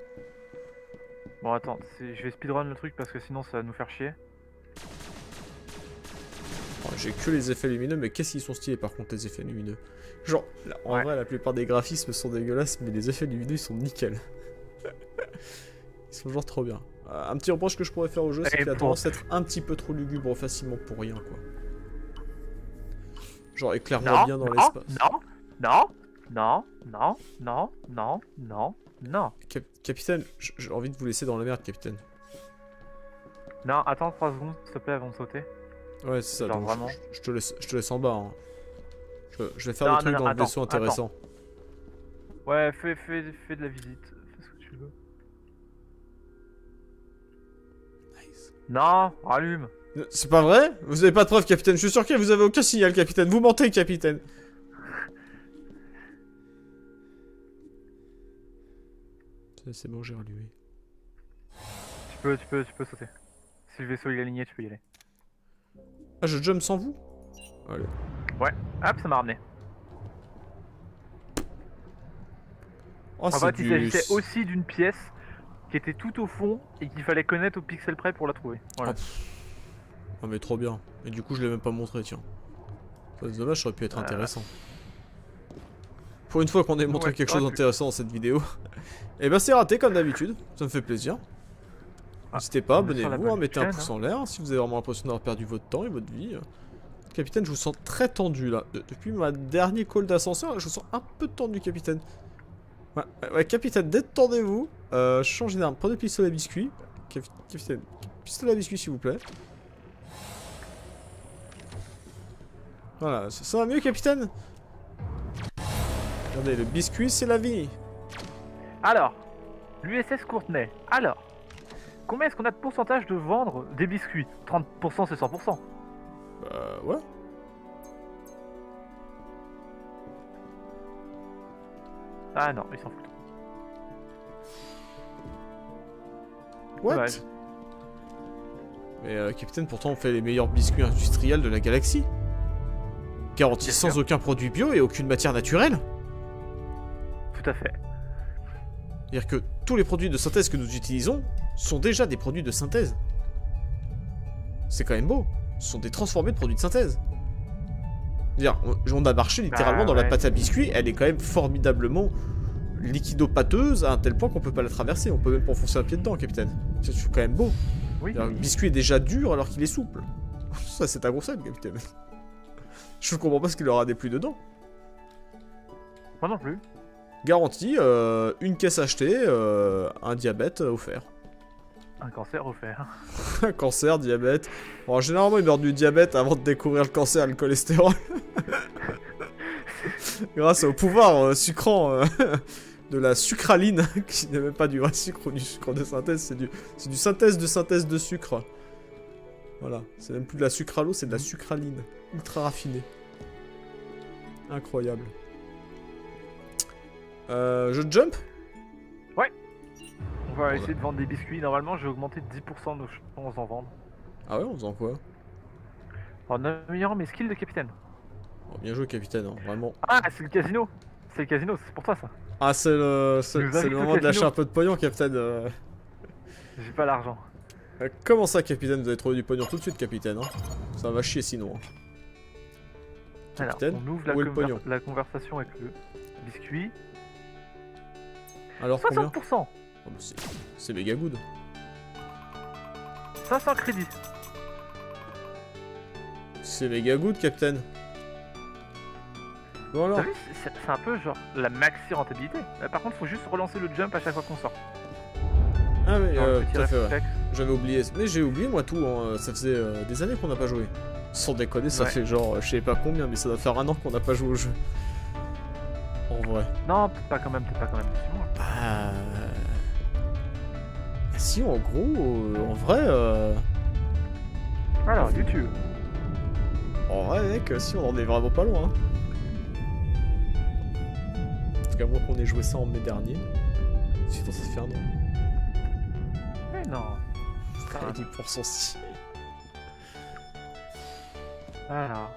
Bon, attends, je vais speedrun le truc parce que sinon ça va nous faire chier. J'ai que les effets lumineux, mais qu'est-ce qu'ils sont stylés par contre, les effets lumineux? Genre, en vrai, la plupart des graphismes sont dégueulasses, mais les effets lumineux, ils sont nickel. *laughs* ils sont genre trop bien. Euh, un petit reproche que je pourrais faire au jeu, c'est qu'il a tendance à être un petit peu trop lugubre facilement pour rien, quoi. Genre, éclaire-moi bien dans l'espace. Non, non, non, non, non, non, non, non. capitaine, j'ai envie de vous laisser dans la merde, capitaine. Non, attends 3 secondes, s'il te plaît, avant de sauter. Ouais, c'est ça. Donc je, te laisse, je te laisse en bas. Hein. Je, vais faire des trucs dans le vaisseau intéressant. Ouais, fais, fais, fais de la visite. Fais ce que tu veux. Nice. Non, rallume. C'est pas vrai? Vous avez pas de preuve, capitaine. Je suis sûr que vous avez aucun signal, capitaine. Vous mentez, capitaine. C'est bon, j'ai rallumé. Tu peux, tu peux, tu peux sauter. Si le vaisseau est aligné, tu peux y aller. Ah, je jump sans vous? Allez. Ouais, hop, ça m'a ramené. Oh, en fait, il s'agissait aussi d'une pièce qui était tout au fond et qu'il fallait connaître au pixel près pour la trouver. Voilà. Oh, mais trop bien. Et du coup, je l'ai même pas montré, tiens. C'est dommage, ça aurait pu être euh. intéressant. Pour une fois qu'on ait montré quelque chose d'intéressant dans cette vidéo. Et *laughs* eh ben c'est raté comme d'habitude, ça me fait plaisir. Ah, N'hésitez pas, abonnez-vous, hein, mettez un pouce hein. en l'air si vous avez vraiment l'impression d'avoir perdu votre temps et votre vie. Capitaine, je vous sens très tendu là. depuis ma dernier call d'ascenseur, je vous sens un peu tendu, capitaine. Ouais, capitaine, détendez-vous. Euh, changez d'arme. Prenez pistolet à biscuit. capitaine, pistolet à biscuit, s'il vous plaît. Voilà, ça, va mieux, capitaine Regardez, le biscuit, c'est la vie. Alors, l'USS Courtenay. Alors, combien est-ce qu'on a de pourcentage de vendre des biscuits? 30% c'est 100%. Bah ouais. Ah non, ils s'en foutent. What? Mais euh, capitaine, pourtant on fait les meilleurs biscuits industriels de la galaxie. Garantis sans aucun produit bio et aucune matière naturelle. Tout à fait. C'est-à-dire que tous les produits de synthèse que nous utilisons sont déjà des produits de synthèse. C'est quand même beau ce sont des transformés de produits de synthèse. Dire, on a marché littéralement bah, dans la pâte à biscuits, elle est quand même formidablement liquido-pâteuse à un tel point qu'on peut pas la traverser, on peut même pas enfoncer un pied dedans, capitaine. C'est quand même beau. Oui. Le biscuit est déjà dur alors qu'il est souple. *laughs* Ça, c'est un concept, capitaine. Je comprends pas ce qu'il leur a des plus dedans. Moi non plus. Garantie, euh, une caisse achetée, euh, un diabète euh, offert. Un cancer offert. *laughs* Un cancer, diabète. Bon, généralement, ils meurent du diabète avant de découvrir le cancer et le cholestérol. *laughs* Grâce au pouvoir euh, sucrant *laughs* de la sucraline, qui n'est même pas du vrai sucre ou du sucre de synthèse, c'est du, c'est du synthèse de synthèse de sucre. Voilà, c'est même plus de la sucralo, c'est de la sucraline. Ultra raffinée. Incroyable. Euh, je jump? On va essayer de vendre des biscuits. Normalement, j'ai augmenté de 10% nos chances d'en vendre. Ah ouais, en faisant quoi? En améliorant mes skills de capitaine. Oh, Bien joué, capitaine, hein, vraiment. Ah, c'est le casino C'est le casino, c'est pour toi ça. Ah, c'est le, c'est, le moment de lâcher un peu de pognon, capitaine. euh. J'ai pas l'argent. Euh, Comment ça, capitaine Vous avez trouvé du pognon tout de suite, capitaine. Hein ça va chier sinon. hein. Alors, Capitaine, on ouvre la, où est le pognon la conversation avec le biscuit. Alors combien 60% Oh, bah, c'est, méga good. 500 crédits C'est méga good, capitaine. Bon alors c'est un peu genre la maxi rentabilité. Euh, par contre, faut juste relancer le jump à chaque fois qu'on sort. Ah Dans euh, tout à fait, ouais. J'avais oublié. Mais j'ai oublié moi tout, hein. ça faisait euh, des années qu'on n'a pas joué. Sans déconner, ça Ouais. fait genre, euh, je sais pas combien, mais ça doit faire un an qu'on n'a pas joué au jeu. En vrai. Non, peut-être pas quand même, peut-être pas quand même. six mois. Bah... Ah si, en gros, euh, en vrai, euh... Alors, YouTube. En vrai, mec, euh, si, on en est vraiment pas loin. hein. En tout cas, moi qu'on ait joué ça en mai dernier. C'est censé faire un an. 10% si. Alors.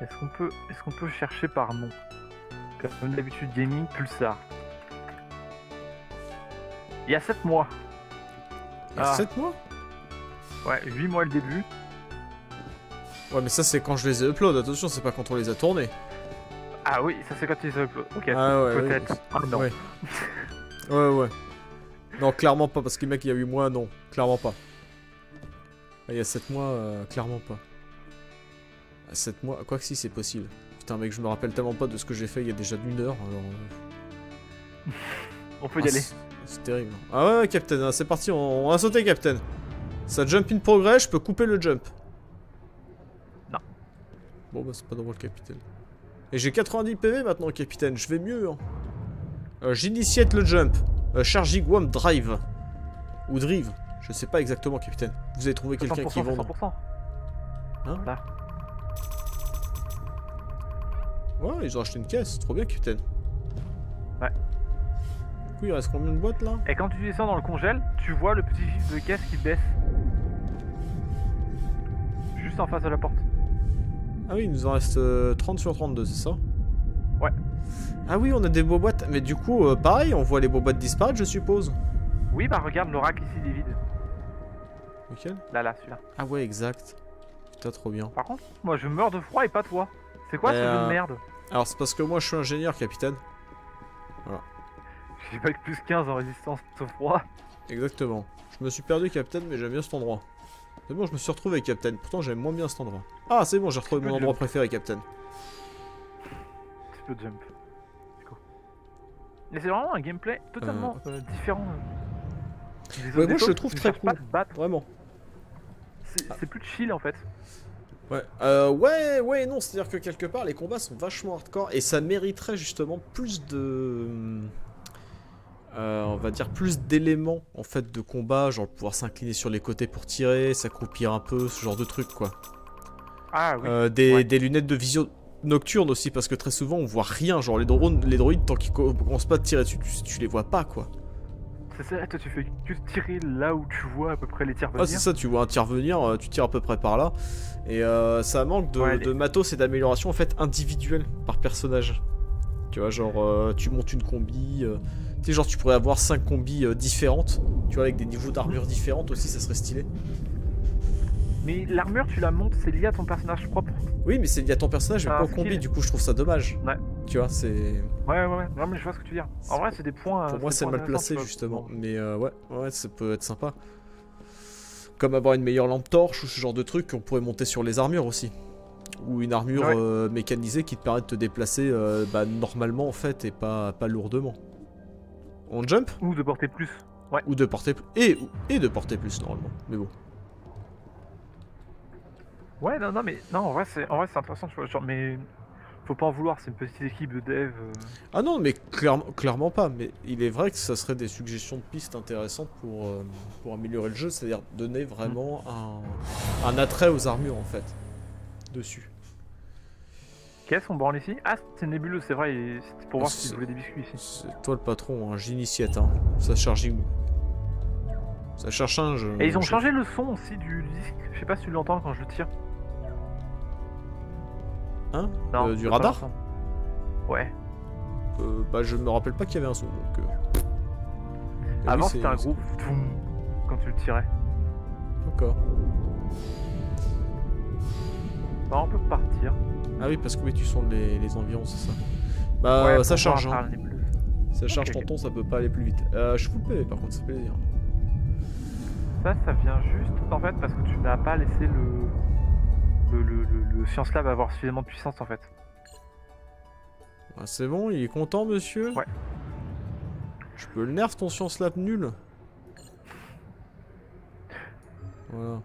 Est-ce qu'on peut, est-ce qu'on peut chercher par nom? Comme d'habitude, gaming Pulsar. Il y a 7 mois. Il y a Ah. 7 mois? Ouais, 8 mois le début. Ouais, mais ça, c'est quand je les ai upload. Attention, c'est pas quand on les a tournés. Ah oui, ça c'est quand ils upload. Ok, Ah ouais, peut-être. oui. Ah non. Ouais. *laughs* Ouais, ouais. Non, clairement pas, parce que mec, il y a 8 mois, non. Clairement pas. Ah, Il y a 7 mois, euh, clairement pas. À 7 mois, quoi que si, c'est possible. Putain, mec, je me rappelle tellement pas de ce que j'ai fait il y a déjà une heure. Alors... euh, On peut y ah, aller. c'est- terrible. Ah ouais, Captain, hein, c'est parti, on, on va sauter, Captain. Ça jump in progress, je peux couper le jump. Non. Bon, bah, c'est pas drôle, Capitaine. Et j'ai 90 PV maintenant, Capitaine, je vais mieux. Hein. Euh, J'initiate le jump. Euh, charging drive. Ou drive. Je sais pas exactement, Capitaine. Vous avez trouvé quelqu'un qui 100%, vend. 100%. Hein Là. Ouais, ils ont acheté une caisse, trop bien, Capitaine. Ouais. Du coup, il reste combien de boîtes là? Et quand tu descends dans le congèle, tu vois le petit chiffre de caisse qui baisse. Juste en face de la porte. Ah oui, il nous en reste euh, 30 sur 32, c'est ça? Ah oui, on a des boîtes, mais du coup, euh, pareil, on voit les boîtes disparaître, je suppose. Oui, bah regarde, le rack ici il est vide. Lequel Là, là, celui-là. Ah ouais, exact. Putain, trop bien. Par contre, moi je meurs de froid et pas toi. C'est quoi ce Mais, jeu euh, de merde Alors, c'est parce que moi, je suis ingénieur, capitaine. J'ai pas que plus 15 en résistance au froid. Exactement. Je me suis perdu, capitaine, mais j'aime bien cet endroit. C'est bon, je me suis retrouvé, capitaine. Pourtant, j'aime moins bien cet endroit. Ah, c'est bon, j'ai retrouvé mon endroit jump. préféré, capitaine. Petit peu de jump. Mais c'est vraiment un gameplay totalement euh, différent. euh, Ouais, autres moi, je le trouve très cool. Vraiment. C'est c'est plus chill en fait. Ouais, euh, ouais, ouais, non, c'est-à-dire que quelque part, les combats sont vachement hardcore et ça mériterait justement plus de. euh, on va dire plus d'éléments en fait de combat, genre pouvoir s'incliner sur les côtés pour tirer, s'accroupir un peu, ce genre de truc quoi. Ah oui. Euh, des, ouais. des lunettes de vision nocturne aussi parce que très souvent on voit rien, genre les drones, les droïdes tant qu'ils co- commencent pas à te tirer dessus, tu, tu les vois pas quoi. C'est ça, toi tu fais que tirer là où tu vois à peu près les tirs Ah, venir. c'est ça, tu vois un tir venir, euh, tu tires à peu près par là. Et euh, ça manque de, Ouais, les- de matos et d'amélioration en fait individuelle par personnage. Tu vois, genre euh, tu montes une combi. euh, tu sais, genre tu pourrais avoir 5 combis différentes. Tu vois, avec des niveaux d'armure différentes aussi, ça serait stylé. Mais l'armure tu la montes, c'est lié à ton personnage propre. Oui, mais c'est lié à ton personnage, mais Ah, pas au combi, du coup je trouve ça dommage. Ouais. Tu vois, c'est. Ouais, ouais, ouais. Non, mais je vois ce que tu veux dire. En vrai, c'est des points. Pour euh, moi, c'est mal placé justement. Mais euh, ouais, ouais, ça peut être sympa. Comme avoir une meilleure lampe torche ou ce genre de truc qu'on pourrait monter sur les armures aussi. Ou une armure Ouais. euh, mécanisée qui te permet de te déplacer euh, bah, normalement en fait et pas, pas lourdement. On jump? Ou de porter plus. Ouais. Ou de porter plus. Et, et de porter plus normalement. Mais bon. Ouais, non, non, mais non, en vrai, c'est en vrai, c'est intéressant, tu vois. Genre, mais faut pas en vouloir, c'est une petite équipe de dev. euh, Ah non, mais clairement, clairement pas. Mais il est vrai que ça serait des suggestions de pistes intéressantes pour, euh, pour améliorer le jeu, c'est-à-dire donner vraiment un, un attrait aux armures en fait. Dessus. Qu'est-ce qu'on branle ici? Ah, c'est nébuleux, c'est vrai, c'était pour voir C'est- s'ils voulaient des biscuits ici. C'est toi le patron, hein, j'initiate. Hein. Ça charge Ça cherche un jeu. Et ils ont changé le son aussi du disque. Je sais pas si tu l'entends quand je le tire. Hein Non, Euh, Du radar. Ouais. Euh, Bah je me rappelle pas qu'il y avait un son donc. euh. Oui, Avant, c'était un toum quand tu le tirais. D'accord. Bah, on peut partir. Ah oui, parce que oui, tu sens les, les environs, c'est ça. Bah Ouais, ça charge, hein. Ça charge ok. tonton, ça peut pas aller plus vite. Euh, je fous le par contre, c'est plaisir. Ça, ça vient juste en fait parce que tu n'as pas laissé le le, le, Science Lab avoir suffisamment de puissance en fait. Ah, c'est bon, il est content, monsieur Ouais. Je peux le nerf ton Science Lab nul Voilà.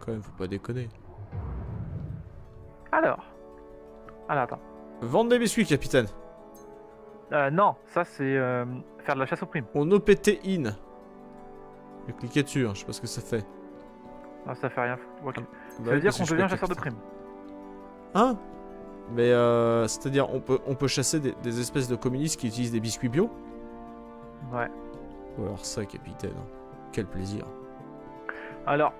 Quand même, faut pas déconner. Alors. Alors attends. Vendre des biscuits, capitaine. Euh, non, ça c'est euh, faire de la chasse aux primes. On OPT in. J'ai cliqué dessus, hein, je sais pas ce que ça fait. Ah, ça fait rien. Ok. Bah ça veut dire qu'on devient chasseur de primes. Hein? Mais euh, c'est-à-dire, on peut, on peut chasser des, des espèces de communistes qui utilisent des biscuits bio? Ouais. Ou alors ça, capitaine. hein. Quel plaisir. Alors,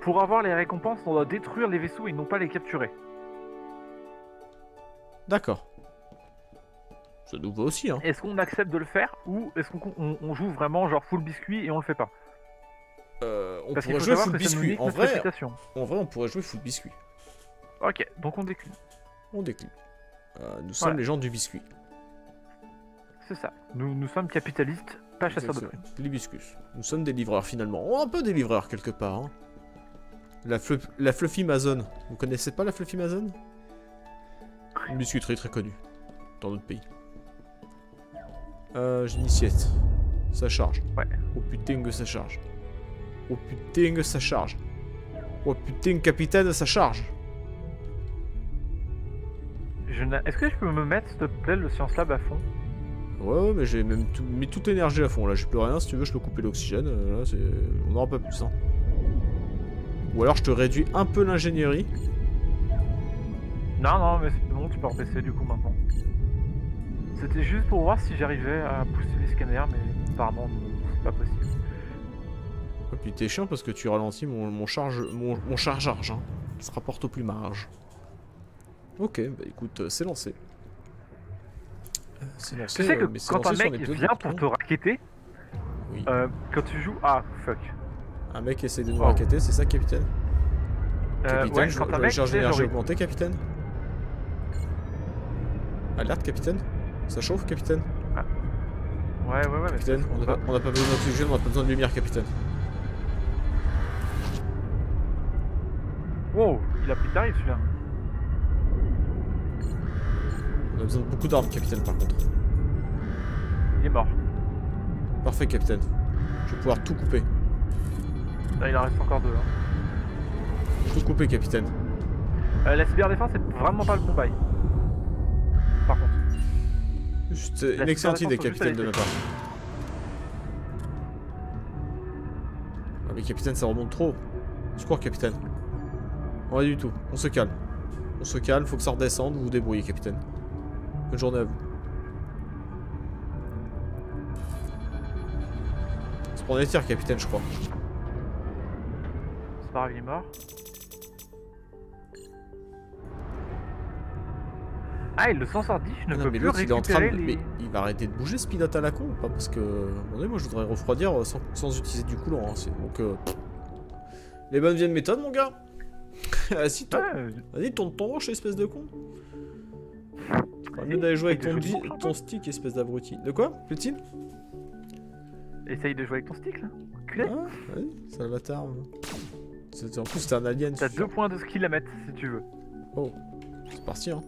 pour avoir les récompenses, on doit détruire les vaisseaux et non pas les capturer. D'accord. Ça nous va aussi, hein. Est-ce qu'on accepte de le faire ou est-ce qu'on on- on joue vraiment genre full biscuit et on le fait pas? Euh, on Parce pourrait jouer full biscuit. En vrai, en vrai, on pourrait jouer full biscuit. Ok, donc on décline. On décline. Euh, nous sommes les gens du biscuit. C'est ça. Nous, nous sommes capitalistes, pas chasseurs de primes. L'hibiscus. Nous sommes des livreurs finalement. Oh, un peu des livreurs quelque part. hein. La, flu- la Fluffy Amazon. Vous connaissez pas la Fluffy Amazon Une biscuiterie très connue dans notre pays. Euh, j'initiate. Ça charge. Ouais. Oh putain que ça charge. Oh putain que ça charge. Oh putain capitaine ça charge. Est-ce que je peux me mettre, s'il te plaît, le Science Lab à fond? Ouais, ouais mais j'ai même tout- mis toute l'énergie à fond là. J'ai plus rien. Si tu veux, je peux couper l'oxygène. Euh, là, c'est- on n'aura pas plus. Hein. Ou alors je te réduis un peu l'ingénierie. Non, non, mais c'est bon, tu peux rebaisser du coup maintenant. C'était juste pour voir si j'arrivais à pousser les scanners, mais apparemment, non, c'est pas possible. Puis t'es chiant parce que tu ralentis mon, mon charge, mon, mon charge-arge, hein, qui se rapporte au plumage. Ok, bah écoute, euh, c'est lancé. Euh, C'est lancé, Tu sais que euh, mais quand un lancé mec vient de pour te raqueter, Oui. euh, quand tu joues. Ah, fuck. Un mec essaie de nous Oh. raqueter, c'est ça, capitaine? Euh, Capitaine, ouais, je, quand je un mec. charge d'énergie augmentée, capitaine Alerte, capitaine Ça chauffe, capitaine? Il- Ouais, ouais, ouais, mais Capitaine, on n'a pas, besoin d'oxygène, on n'a pas besoin de lumière, capitaine. Wow, il a pris tarif celui-là. On a besoin de beaucoup d'armes, capitaine, par contre. Il est mort. Parfait, capitaine. Je vais pouvoir tout couper. Là, il en reste encore deux. hein. Tout couper, capitaine. Euh, la cyberdéfense, c'est vraiment pas le bon bail. Par contre. Juste une excellente idée, capitaine de ma part. Ah mais capitaine, ça remonte trop. Secours, capitaine. Rien du tout. On se calme. On se calme, faut que ça redescende, vous vous débrouillez, capitaine. Bonne journée à vous. Se prendre des tirs, capitaine, je crois. C'est pas grave, il est mort. Ah, il le s'en sort dit, je ne non, peux mais plus il est en train de... les... Mais il va arrêter de bouger ce pilote à la con ou pas? Parce que... moi, je voudrais refroidir euh, sans, sans utiliser du coulant. hein, Donc... euh, Les bonnes vieilles méthodes, mon gars *laughs* Ouais, euh, Vas-y, tourne ton roche, espèce de con. Au lieu d'aller jouer avec ton, ton stick, espèce d'abruti. De quoi? Petit Essaye de jouer avec ton stick là. Culé. Ah, vas-y, Salvatore. En plus, t'es un alien. T'as deux points de skill à mettre si tu veux. Oh, c'est parti hein.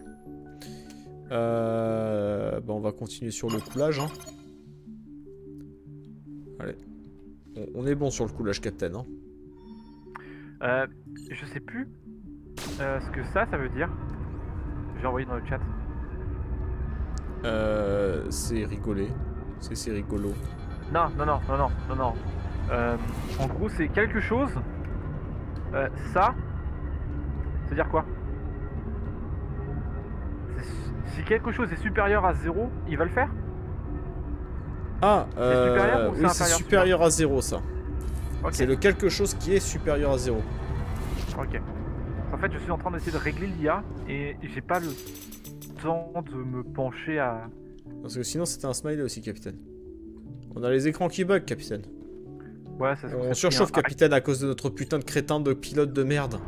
Euh, bah on va continuer sur le coulage. Hein. Allez. On, est bon sur le coulage, Captain. Hein. Euh, je sais plus euh, ce que ça, ça veut dire. J'ai envoyé dans le chat. Euh, c'est rigolé. C'est rigolo. Non, non, non, non, non, non, non. Euh, en gros, c'est quelque chose. Euh, ça. C'est dire quoi? Si quelque chose est supérieur à 0, il va le faire? Ah, euh, oui, c'est supérieur à 0 ça. C'est le quelque chose qui est supérieur à 0. Ok. En fait, je suis en train d'essayer de régler l'IA et j'ai pas le temps de me pencher à. Parce que sinon, c'était un smiley aussi, capitaine. On a les écrans qui bug, capitaine. Ouais, ça On surchauffe, capitaine, à cause de notre putain de crétin de pilote de merde.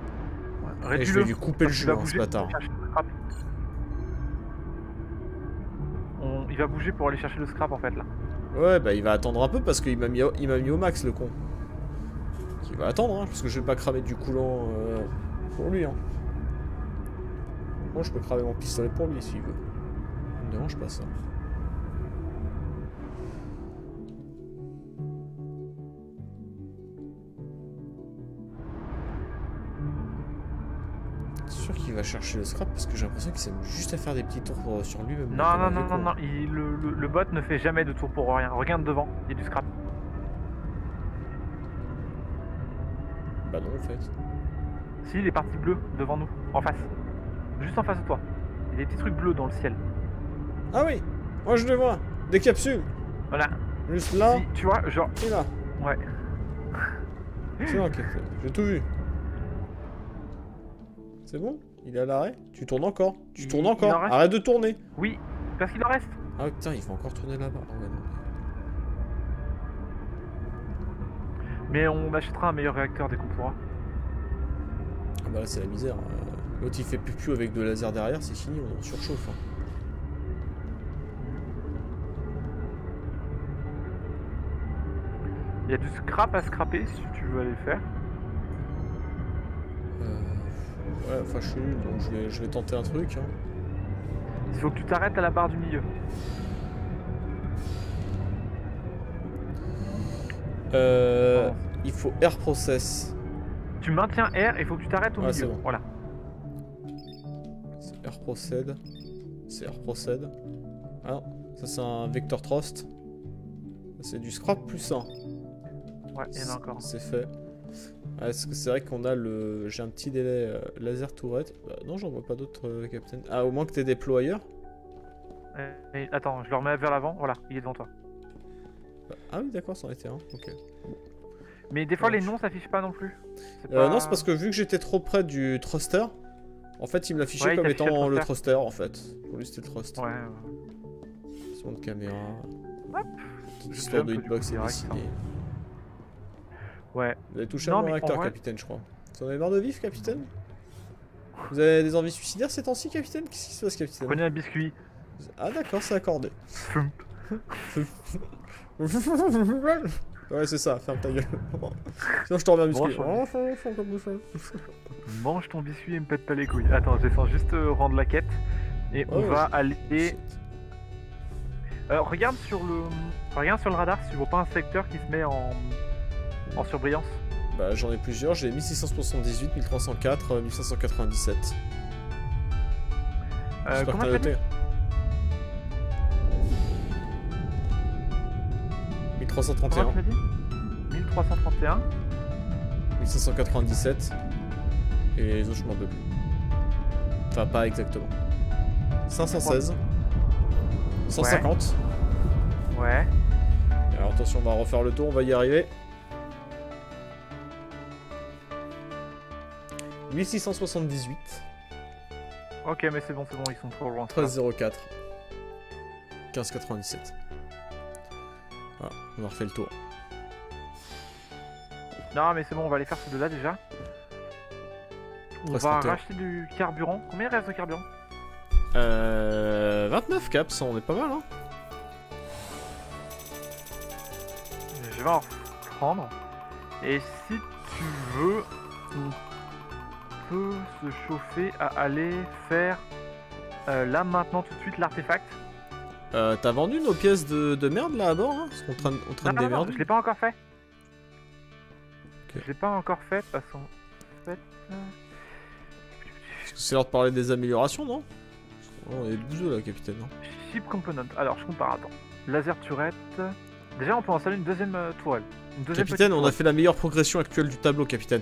Ouais, Et je vais lui couper le jus, hein, ce bâtard. Il va bouger pour aller chercher le scrap, en fait, là. Ouais, bah il va attendre un peu parce qu'il m'a mis, au... mis au max, le con. Il va attendre, hein, parce que je vais pas cramer du coulant euh, pour lui. Hein. Moi, je peux cramer mon pistolet pour lui, s'il veut. Ça me dérange pas, ça. va chercher le scrap? Parce que j'ai l'impression qu'il s'aime juste à faire des petits tours euh, sur lui-même. Non, non, non, non, non, le, bot ne fait jamais de tour pour rien. Regarde devant, il y a du scrap. Bah non, en fait. Si, les parties bleues devant nous, en face. Juste en face de toi. Il y a des petits trucs bleus dans le ciel. Ah oui, moi je le vois. Des capsules. Voilà. Juste là. tu vois, genre. Et là. Ouais. C'est bon, j'ai tout vu. C'est bon? Il est à l'arrêt? Tu tournes encore Tu tournes encore Arrête de tourner Oui, parce qu'il en reste Ah putain, il faut encore tourner là-bas. Ah Mais on achètera un meilleur réacteur dès qu'on pourra. Ah bah là c'est la misère. Euh, l'autre il fait pupu avec de laser derrière, c'est fini, on surchauffe. Hein. Il y a du scrap à scraper si tu veux aller faire. Ouais, enfin je suis nul, donc je vais, je vais tenter un truc. Hein. Il faut que tu t'arrêtes à la barre du milieu. Euh, il faut Air Process. Tu maintiens R et il faut que tu t'arrêtes au ouais, milieu. Bon. Voilà. C'est Air Proced. C'est Air Proced. Ah, ça c'est un Vector Thrust. C'est du scrap plus 1. Ouais, il y en a encore. C'est fait. Est-ce que c'est vrai qu'on a le. J'ai un petit délai euh, laser tourette. Bah, non, j'en vois pas d'autres, euh, Captain. Ah, au moins que t'es déployeur. Euh, attends, je le remets vers l'avant. Voilà, il est devant toi. Bah, ah oui, d'accord, c'en était un. Ok. Mais des fois, les noms s'affichent pas non plus. Non, c'est parce que vu que j'étais trop près du thruster, en fait, il me l'affichait comme étant le thruster. en fait. Pour lui, c'était le thruster. Ouais. Son de caméra. Hop. Histoire de hitbox est décidé. Ouais. Vous avez touché un réacteur, capitaine, je crois. Vous en avez marre de vif, capitaine? Vous avez des envies suicidaires ces temps-ci, capitaine? Qu'est-ce qui se passe, capitaine? Prenez un biscuit. Ah d'accord, c'est accordé. *laughs* ouais, c'est ça, ferme ta gueule. *laughs* Sinon, je te remets un biscuit. *laughs* Mange ton biscuit et me pète pas les couilles. Attends, je vais juste euh, rendre la quête. Et on va aller... Euh, regarde sur le... Regarde sur le radar si tu vois pas un secteur qui se met en... En surbrillance Bah j'en ai plusieurs, j'ai 1678, 1304, 1597. Euh, comment t'as 1331. 1331. 1597. Et les autres, je m'en veux plus. Enfin, pas exactement. 516. 150. Ouais. Alors attention, on va refaire le tour, on va y arriver. 1678. Ok, mais c'est bon, c'est bon, ils sont trop loin. 1304. 1597. Voilà, on a refait le tour. Non, mais c'est bon, on va aller faire ce de là déjà. On va racheter du carburant. Combien il reste de carburant Euh. Euh, 29 caps, on est pas mal, hein Je vais en prendre. Et si tu veux, on peut se chauffer à aller faire euh, là maintenant tout de suite l'artefact. Euh, T'as vendu nos pièces de, de merde là à bord hein Parce qu'on traîne, on traîne Non, des non, non, merdes. je l'ai pas encore fait. Je l'ai pas encore fait parce que c'est l'heure de parler des améliorations, non? Oh, On est bouseux là, capitaine. hein. Ship component. Alors je compare, attends. Laser turret. Déjà on peut installer une deuxième euh, tourelle. Une deuxième Capitaine, on a fait la meilleure progression actuelle du tableau, capitaine.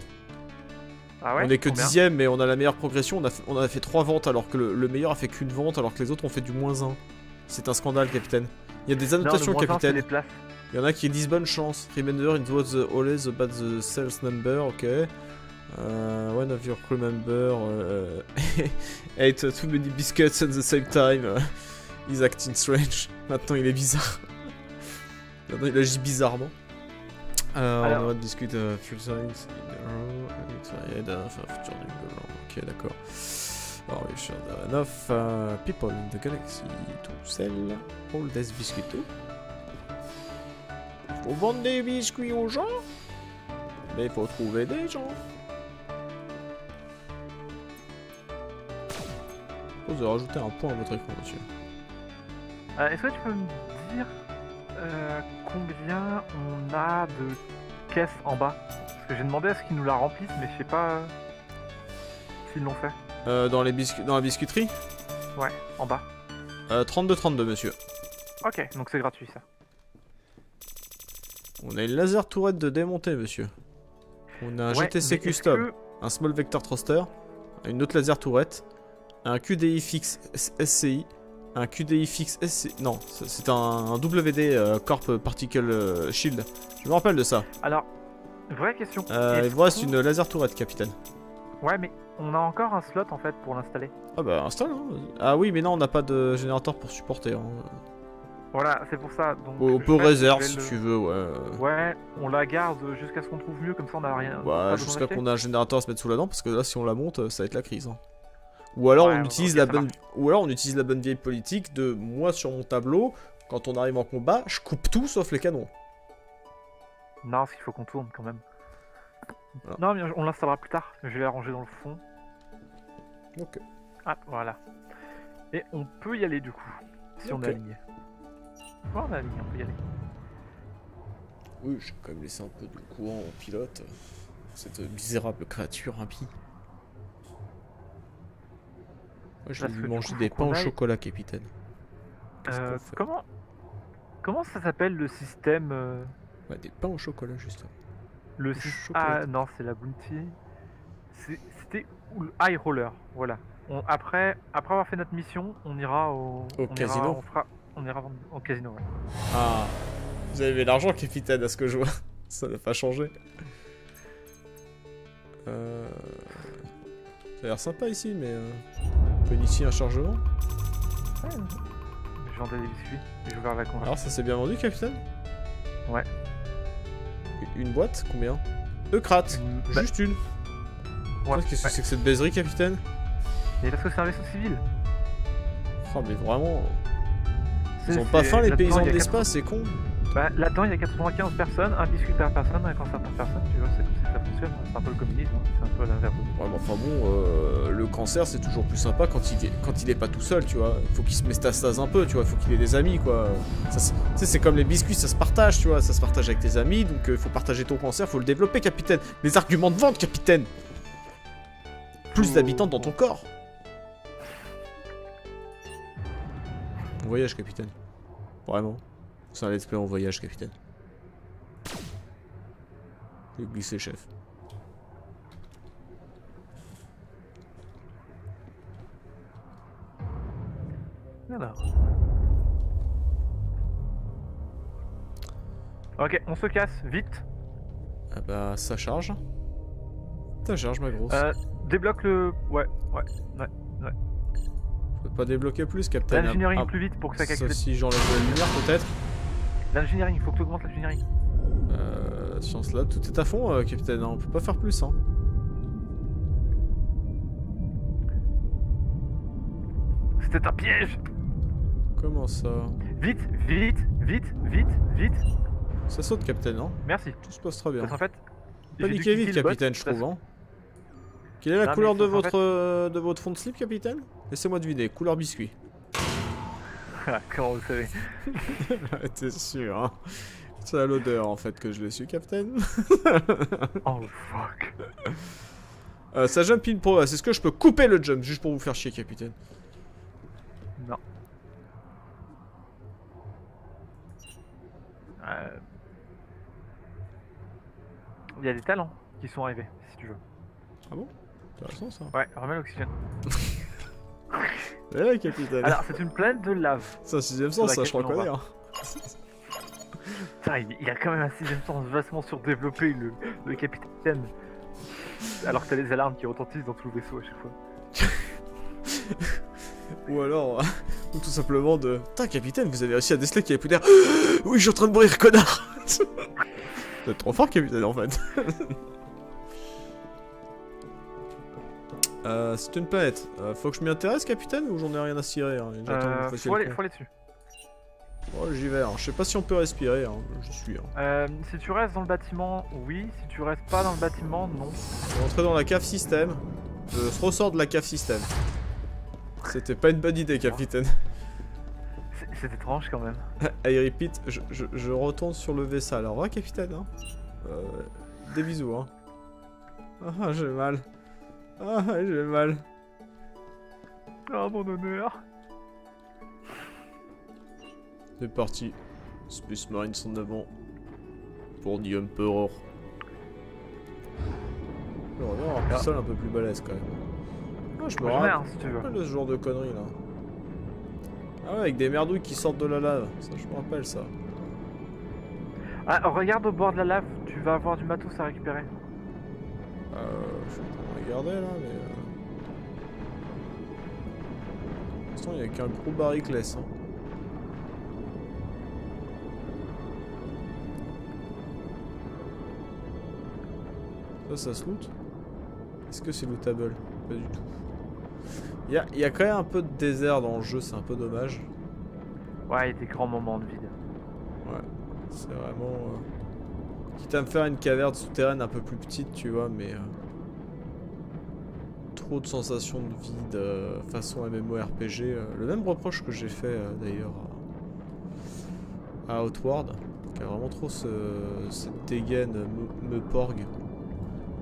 Ah ouais? On est que dixième, mais on a la meilleure progression. On a fait, on a fait 3 ventes alors que le, le meilleur a fait qu'une vente alors que les autres ont fait du moins 1. C'est un scandale, capitaine. Il y a des Non, annotations, c'est capitaine. Il y en a qui disent bonne chance. Remember, it was always about the sales number, ok. Uh, one of your crew member uh, ate too many biscuits at the same time. Uh, he's acting strange. Maintenant, il est bizarre. Maintenant, il agit bizarrement. Euh, Alors- on va discuter uh, in a row, future. Ok, d'accord. Sure there are enough uh, people in the galaxy to sell all these biscuits? Faut vendre des biscuits aux gens Mais faut trouver des gens. Vous avez rajouté un point à votre écran, monsieur. Euh, Est-ce que tu peux me dire euh, combien on a de caisses en bas? Parce que j'ai demandé à ce qu'ils nous la remplissent, mais je sais pas euh, s'ils l'ont fait. Euh, dans, les dans la biscuiterie Ouais, en bas. euh, 32-32, monsieur. Ok, donc c'est gratuit ça. On a une laser tourette de démontée, monsieur. On a un Ouais, GTC custom, que- un small vector thruster, une autre laser tourette, un QDI fixe SCI, un QDI fixe SCI. Non, c'est un, un WD euh, Corp Particle euh, Shield. Je me rappelle de ça. Alors, vraie question. Euh, il vous reste une laser tourette, capitaine. Ouais, mais on a encore un slot en fait pour l'installer. Ah bah installe. hein. Ah oui, mais non, on n'a pas de générateur pour supporter. hein. Voilà, c'est pour ça. Donc, On peut réserve si le- tu veux, ouais. Ouais, on la garde jusqu'à ce qu'on trouve mieux, comme ça on a rien. Ouais, jusqu'à qu'on ait un générateur à se mettre sous la dent, parce que là, si on la monte, ça va être la crise. hein. Ou alors, Ouais, on utilise la bonne, ou alors on utilise la bonne vieille politique de moi sur mon tableau. Quand on arrive en combat, je coupe tout sauf les canons. Non, parce qu'il faut qu'on tourne quand même. Voilà. Non, mais on l'installera plus tard. Je vais la ranger dans le fond. Ok. Ah, voilà. Et on peut y aller du coup, si on est aligné. Ouais, on est aligné, on peut y aller. Oui, j'ai quand même laissé un peu de courant en pilote. Cette misérable créature impie. Moi, je vais lui manger coup, des pains au aille- chocolat, capitaine. Euh, comment comment ça s'appelle le système euh, Ouais, des pains au chocolat, justement. Le. Ah non, c'est la bounty. C'était high roller, voilà. On- après après avoir fait notre mission, on ira au, Au on ira- casino on fera on ira vendre- au casino. ouais. Ah, vous avez l'argent, capitaine, à ce que je vois. *laughs* Ça n'a pas changé. Euh... Ça a l'air sympa ici, mais... Euh... On peut initier un chargement. Ouais, je vendais des biscuits et j'ai ouvert la conversation. Alors, ça s'est bien vendu, capitaine? Ouais. Une boîte Combien? Une- bah, Juste une. Ouais, Qu'est-ce que c'est que cette baiserie, capitaine? Et parce que c'est un vaisseau civil. Oh, mais vraiment... Ils ont pas faim, les paysans de l'espace, c'est con. 80 Bah, là-dedans, il y a 95 personnes, un biscuit par personne, un cancer par personne, tu vois, c'est comme ça que ça fonctionne. C'est un peu le communisme, hein, c'est un peu l'inverse. Ouais, mais enfin bon, euh, le cancer c'est toujours plus sympa quand il, est, quand il est pas tout seul, tu vois. Il faut qu'il se métastase un peu, tu vois. Il faut qu'il ait des amis, quoi. Tu sais, c'est comme les biscuits, ça se partage, tu vois. Ça se partage avec tes amis, donc il faut partager ton cancer, faut le développer, capitaine. Les arguments de vente, capitaine. Plus Faut- d'habitants dans ton corps. Voyage, capitaine. Vraiment. C'est un let's play en voyage, capitaine. J'ai glissé, chef. Alors. Ok, on se casse, vite. Ah bah, ça charge. Ça charge, ma grosse. Euh, débloque le. Ouais, ouais. Je peux pas débloquer plus, Captain. L'engineering Ah, plus vite pour que ça Sauf calcule. si j'enlève la lumière, peut-être. L'engineering, il faut que tu augmentes l'engineering. Euh, science là, tout est à fond, euh, Capitaine. hein, On peut pas faire plus, hein. C'était un piège Comment ça? Vite, vite, vite, vite, vite. Ça saute, capitaine, non Merci. Tout se passe très bien. Parce qu'en fait. Paniquez vite, capitaine, je trouve. Hein. Quelle est la Non, couleur de votre, euh, de votre fond de slip, capitaine? Laissez-moi deviner. Couleur biscuit. Comment vous savez T'es sûr, hein C'est à l'odeur, en fait, que je l'ai su, capitaine. *laughs* Oh fuck. Euh, ça jump in progress. Est-ce que je peux couper le jump juste pour vous faire chier, capitaine? Non. Euh, Il y a des talents qui sont arrivés, si tu veux. Intéressant, ça. Ouais, remets l'oxygène. *laughs* Eh, capitaine. Alors, c'est une planète de lave. C'est un sixième sens, ça, je on reconnais. Hein. Putain, il, il a quand même un sixième sens vachement surdéveloppé, le, le capitaine. Alors que t'as les alarmes qui retentissent dans tout le vaisseau à chaque fois. *laughs* Ou alors, ou tout simplement de. Putain, capitaine, vous avez réussi à déceler qu'il y avait plus d'air. *gasps* Oui, je suis en train de mourir, connard *laughs* Vous êtes trop fort, capitaine, en fait. *laughs* euh, c'est une planète. Euh, faut que je m'y intéresse, capitaine, ou j'en ai rien à cirer hein, Euh, faut, le aller, faut aller dessus. Oh, j'y vais. hein. Je sais pas si on peut respirer. Hein. Je suis. Hein. Euh, si tu restes dans le bâtiment, oui. Si tu restes pas dans le bâtiment, non. Je vais rentrer dans la cave système. Je ressors de la cave système. C'était pas une bonne idée, capitaine. C'est- étrange quand même. *laughs* I repeat, je, je, je retourne sur le vaisseau. Alors, va, capitaine. Hein. Des bisous. Hein. Ah, j'ai mal. Ah, j'ai mal. Oh mon honneur. C'est parti. Space Marines en avant. Pour The Emperor. Je reviens avoir un sol un peu plus balèze quand même. Ah, je me rappelle si de ce genre de conneries là. Ah ouais, avec des merdouilles qui sortent de la lave. Ça, je me rappelle ça. Ah, regarde au bord de la lave, tu vas avoir du matos à récupérer. Euh, je suis en train de regarder là, mais. Euh... Pour l'instant, il n'y a qu'un gros barricless. Hein. Ça, ça se loot? Est-ce que c'est lootable? Pas du tout. Il y a, il y a quand même un peu de désert dans le jeu, c'est un peu dommage. Ouais, il y a des grands moments de vide. C'est vraiment. euh, Quitte à me faire une caverne souterraine un peu plus petite, tu vois, mais. euh, Trop de sensations de vide euh, façon MMORPG. euh, Le même reproche que j'ai fait euh, d'ailleurs à... à Outward, qui a vraiment trop ce... cette dégaine me, me porg.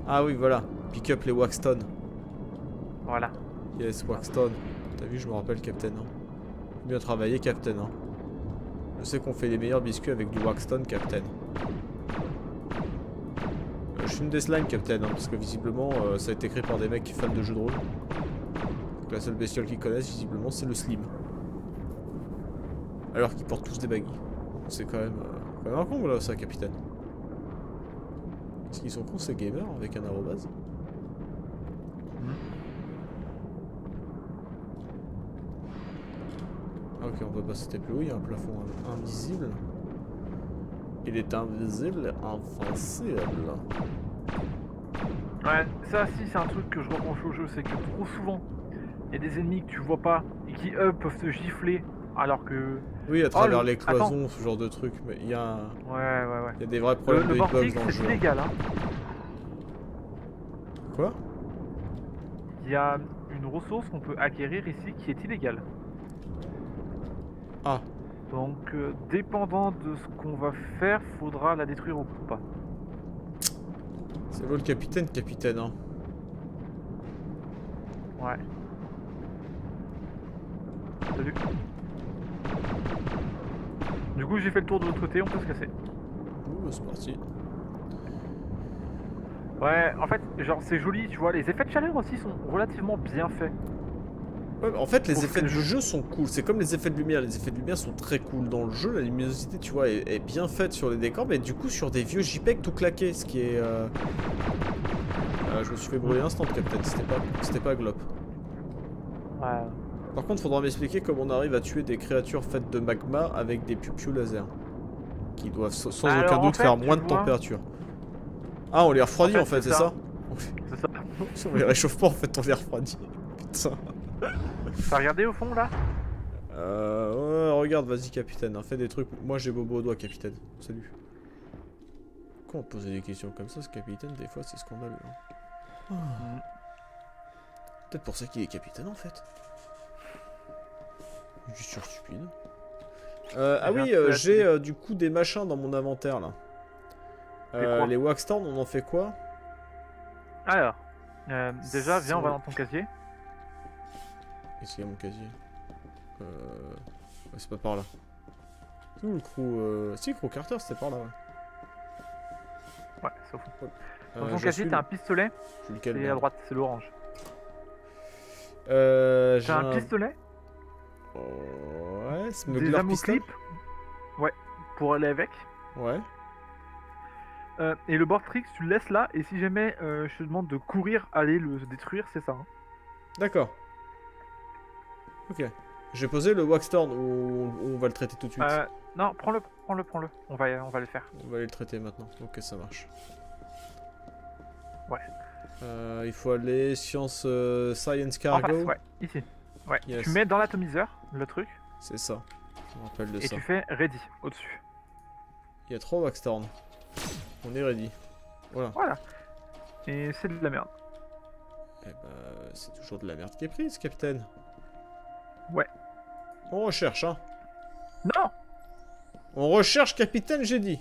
Ah oui, voilà, pick up les Waxstone. Voilà. Yes, Waxstone. T'as vu, je me rappelle, Captain. Hein. Bien travaillé, Captain. Hein. Je sais qu'on fait les meilleurs biscuits avec du Waxstone, Captain. Je fume des slimes, Captain, hein, parce que visiblement, euh, ça a été créé par des mecs fans de jeux de rôle. Donc, la seule bestiole qu'ils connaissent, visiblement, c'est le slim. Alors qu'ils portent tous des baguilles. C'est quand même, euh, quand même un con, là, ça, Capitaine. Est-ce qu'ils sont cons, ces gamers, avec un arrobase ok, on peut pas sauter plus haut, il y a un plafond in- invisible. Il est invisible et invincible. Ouais, ça si c'est un truc que je reproche au jeu, c'est que trop souvent, il y a des ennemis que tu vois pas et qui eux peuvent te gifler alors que... Oui, à travers le- les cloisons, ce genre de truc, mais il y, a Ouais, ouais, ouais. il y a des vrais problèmes le de hitbox vortex dans le jeu. c'est illégal hein. Quoi? Il y a une ressource qu'on peut acquérir ici qui est illégale. Ah, Donc euh, dépendant de ce qu'on va faire, faudra la détruire ou pas. c'est vous le capitaine, capitaine, hein. Ouais. Salut. Du coup j'ai fait le tour de l'autre côté, on peut se casser. Ouh, c'est parti. Ouais, en fait, genre c'est joli, tu vois, les effets de chaleur aussi sont relativement bien faits. Ouais, en fait, les effets du jeu sont cool. C'est comme les effets de lumière. Les effets de lumière sont très cool dans le jeu. La luminosité, tu vois, est, est bien faite sur les décors, mais du coup, sur des vieux JPEG tout claqué, ce qui est. euh, euh, je me suis fait brûler instant, Captain. C'était pas, c'était pas glop. Ouais. Par contre, faudra m'expliquer comment on arrive à tuer des créatures faites de magma avec des piou laser. Qui doivent sans Alors, aucun doute fait, faire moins de vois- température. Ah, on les refroidit en En fait, c'est ça, C'est ça. *laughs* On les réchauffe pas en fait, on les refroidit. *laughs* Putain. T'as regardé au fond là Euh, regarde, vas-y, capitaine. Hein, fais des trucs. Moi, j'ai bobo au doigt, capitaine. Salut. Comment poser des questions comme ça, ce capitaine Des fois, c'est scandaleux. Hein. Ah. Peut-être pour ça qu'il est capitaine, en fait. Juste stupide. Euh, ah oui, euh, j'ai euh, du coup des machins dans mon inventaire là. les waxtorn, on en fait quoi? Alors, déjà, viens, on va dans ton casier. Qu'est-ce qu'il y a mon casier euh... c'est pas par là. C'est où le crew Si, crew Carter, c'était par là, ouais. Ouais, c'est au fond. Dans ton casier, t'as un pistolet. C'est à droite, c'est l'orange. Euh, T'as un, pistolet Ouais, Des ammo clip. Ouais, pour aller avec. Ouais. Euh, et le board trick, tu le laisses là, et si jamais euh, je te demande de courir, aller le détruire, c'est ça. Hein. D'accord. Ok. J'ai posé le Waxtorn ou on va le traiter tout de suite euh, Non, prends-le, prends-le, prends-le. On va, on va le faire. On va aller le traiter maintenant. Ok, ça marche. Ouais. Euh, il faut aller science science cargo. ouais, ici. Ouais. Tu mets dans l'atomiseur le truc. C'est ça. Je me rappelle de et ça. Et tu fais ready au-dessus. Il y a trois Waxtorn. On est ready. Voilà. Voilà. Et c'est de la merde. Eh bah, c'est toujours de la merde qui est prise, capitaine. Ouais. On recherche, hein. Non On recherche, capitaine, j'ai dit.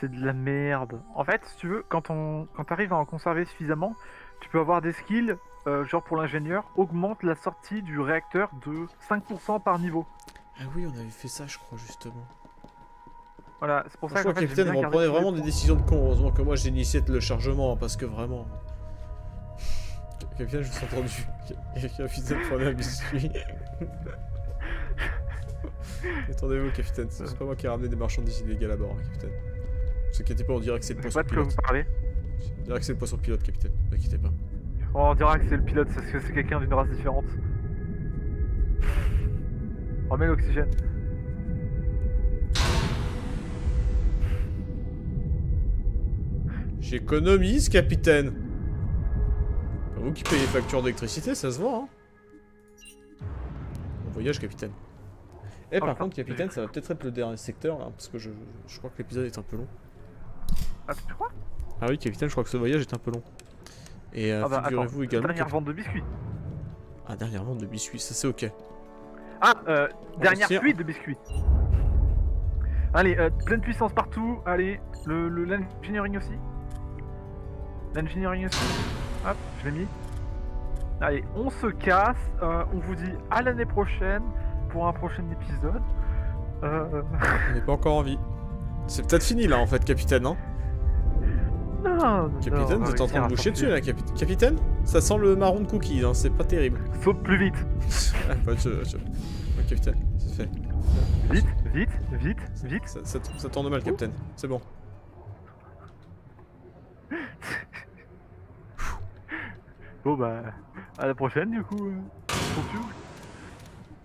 C'est de la merde. En fait, si tu veux, quand on quand t'arrives à en conserver suffisamment, tu peux avoir des skills, euh, genre pour l'ingénieur, augmente la sortie du réacteur de 5% par niveau. Ah oui, on avait fait ça, je crois, justement. Voilà, c'est pour ça que. Je capitaine, vous prenez vraiment des décisions de con. Heureusement que moi j'ai initié le chargement, parce que vraiment. *laughs* Capitaine, je vous ai entendu. Capitaine, prenez un biscuit. Attendez-vous, capitaine, c'est pas moi qui ai ramené des marchandises illégales à bord, hein, capitaine. Ne vous inquiétez pas, on dirait que c'est le poisson pilote. Vous parlez on dirait que c'est le poisson pilote, capitaine. Ne inquiétez pas. on dira que c'est le pilote parce que c'est quelqu'un d'une race différente. Remets l'oxygène. J'économise, capitaine. Vous qui payez les factures d'électricité, ça se voit, hein. On voyage, capitaine. Eh, par contre, capitaine, ça va peut-être être le dernier secteur, là, parce que je, je crois que l'épisode est un peu long. Ah, tu crois? Ah oui, capitaine, je crois que ce voyage est un peu long. Et euh, ah bah, figurez-vous également... Dernière vente de biscuits. Ah, dernière vente de biscuits, ça c'est ok. Ah, euh, dernière fuite de biscuits. Allez, euh, pleine puissance partout. Allez, le l'engineering aussi. L'engineering aussi. Hop, je l'ai mis. Allez, on se casse. Euh, on vous dit à l'année prochaine pour un prochain épisode. Euh... *laughs* On n'est pas encore en vie. C'est peut-être fini là en fait, capitaine, hein non, Capitaine, vous êtes en train de boucher dessus là, capitaine? Ça sent le marron de cookies, hein, c'est pas terrible. *laughs* Saute plus vite *laughs* ah, bah, capitaine, c'est fait. Vite, vite, vite, vite. Ça, ça tourne mal, capitaine, c'est bon. Bon bah, à la prochaine du coup. Euh,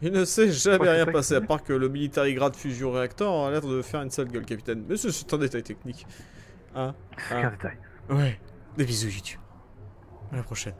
Il ne s'est jamais rien passé à part que le military grade fusion réacteur a l'air de faire une sale gueule, capitaine. Mais c'est un détail technique. Hein C'est un détail. Ouais. Des bisous, YouTube. À la prochaine.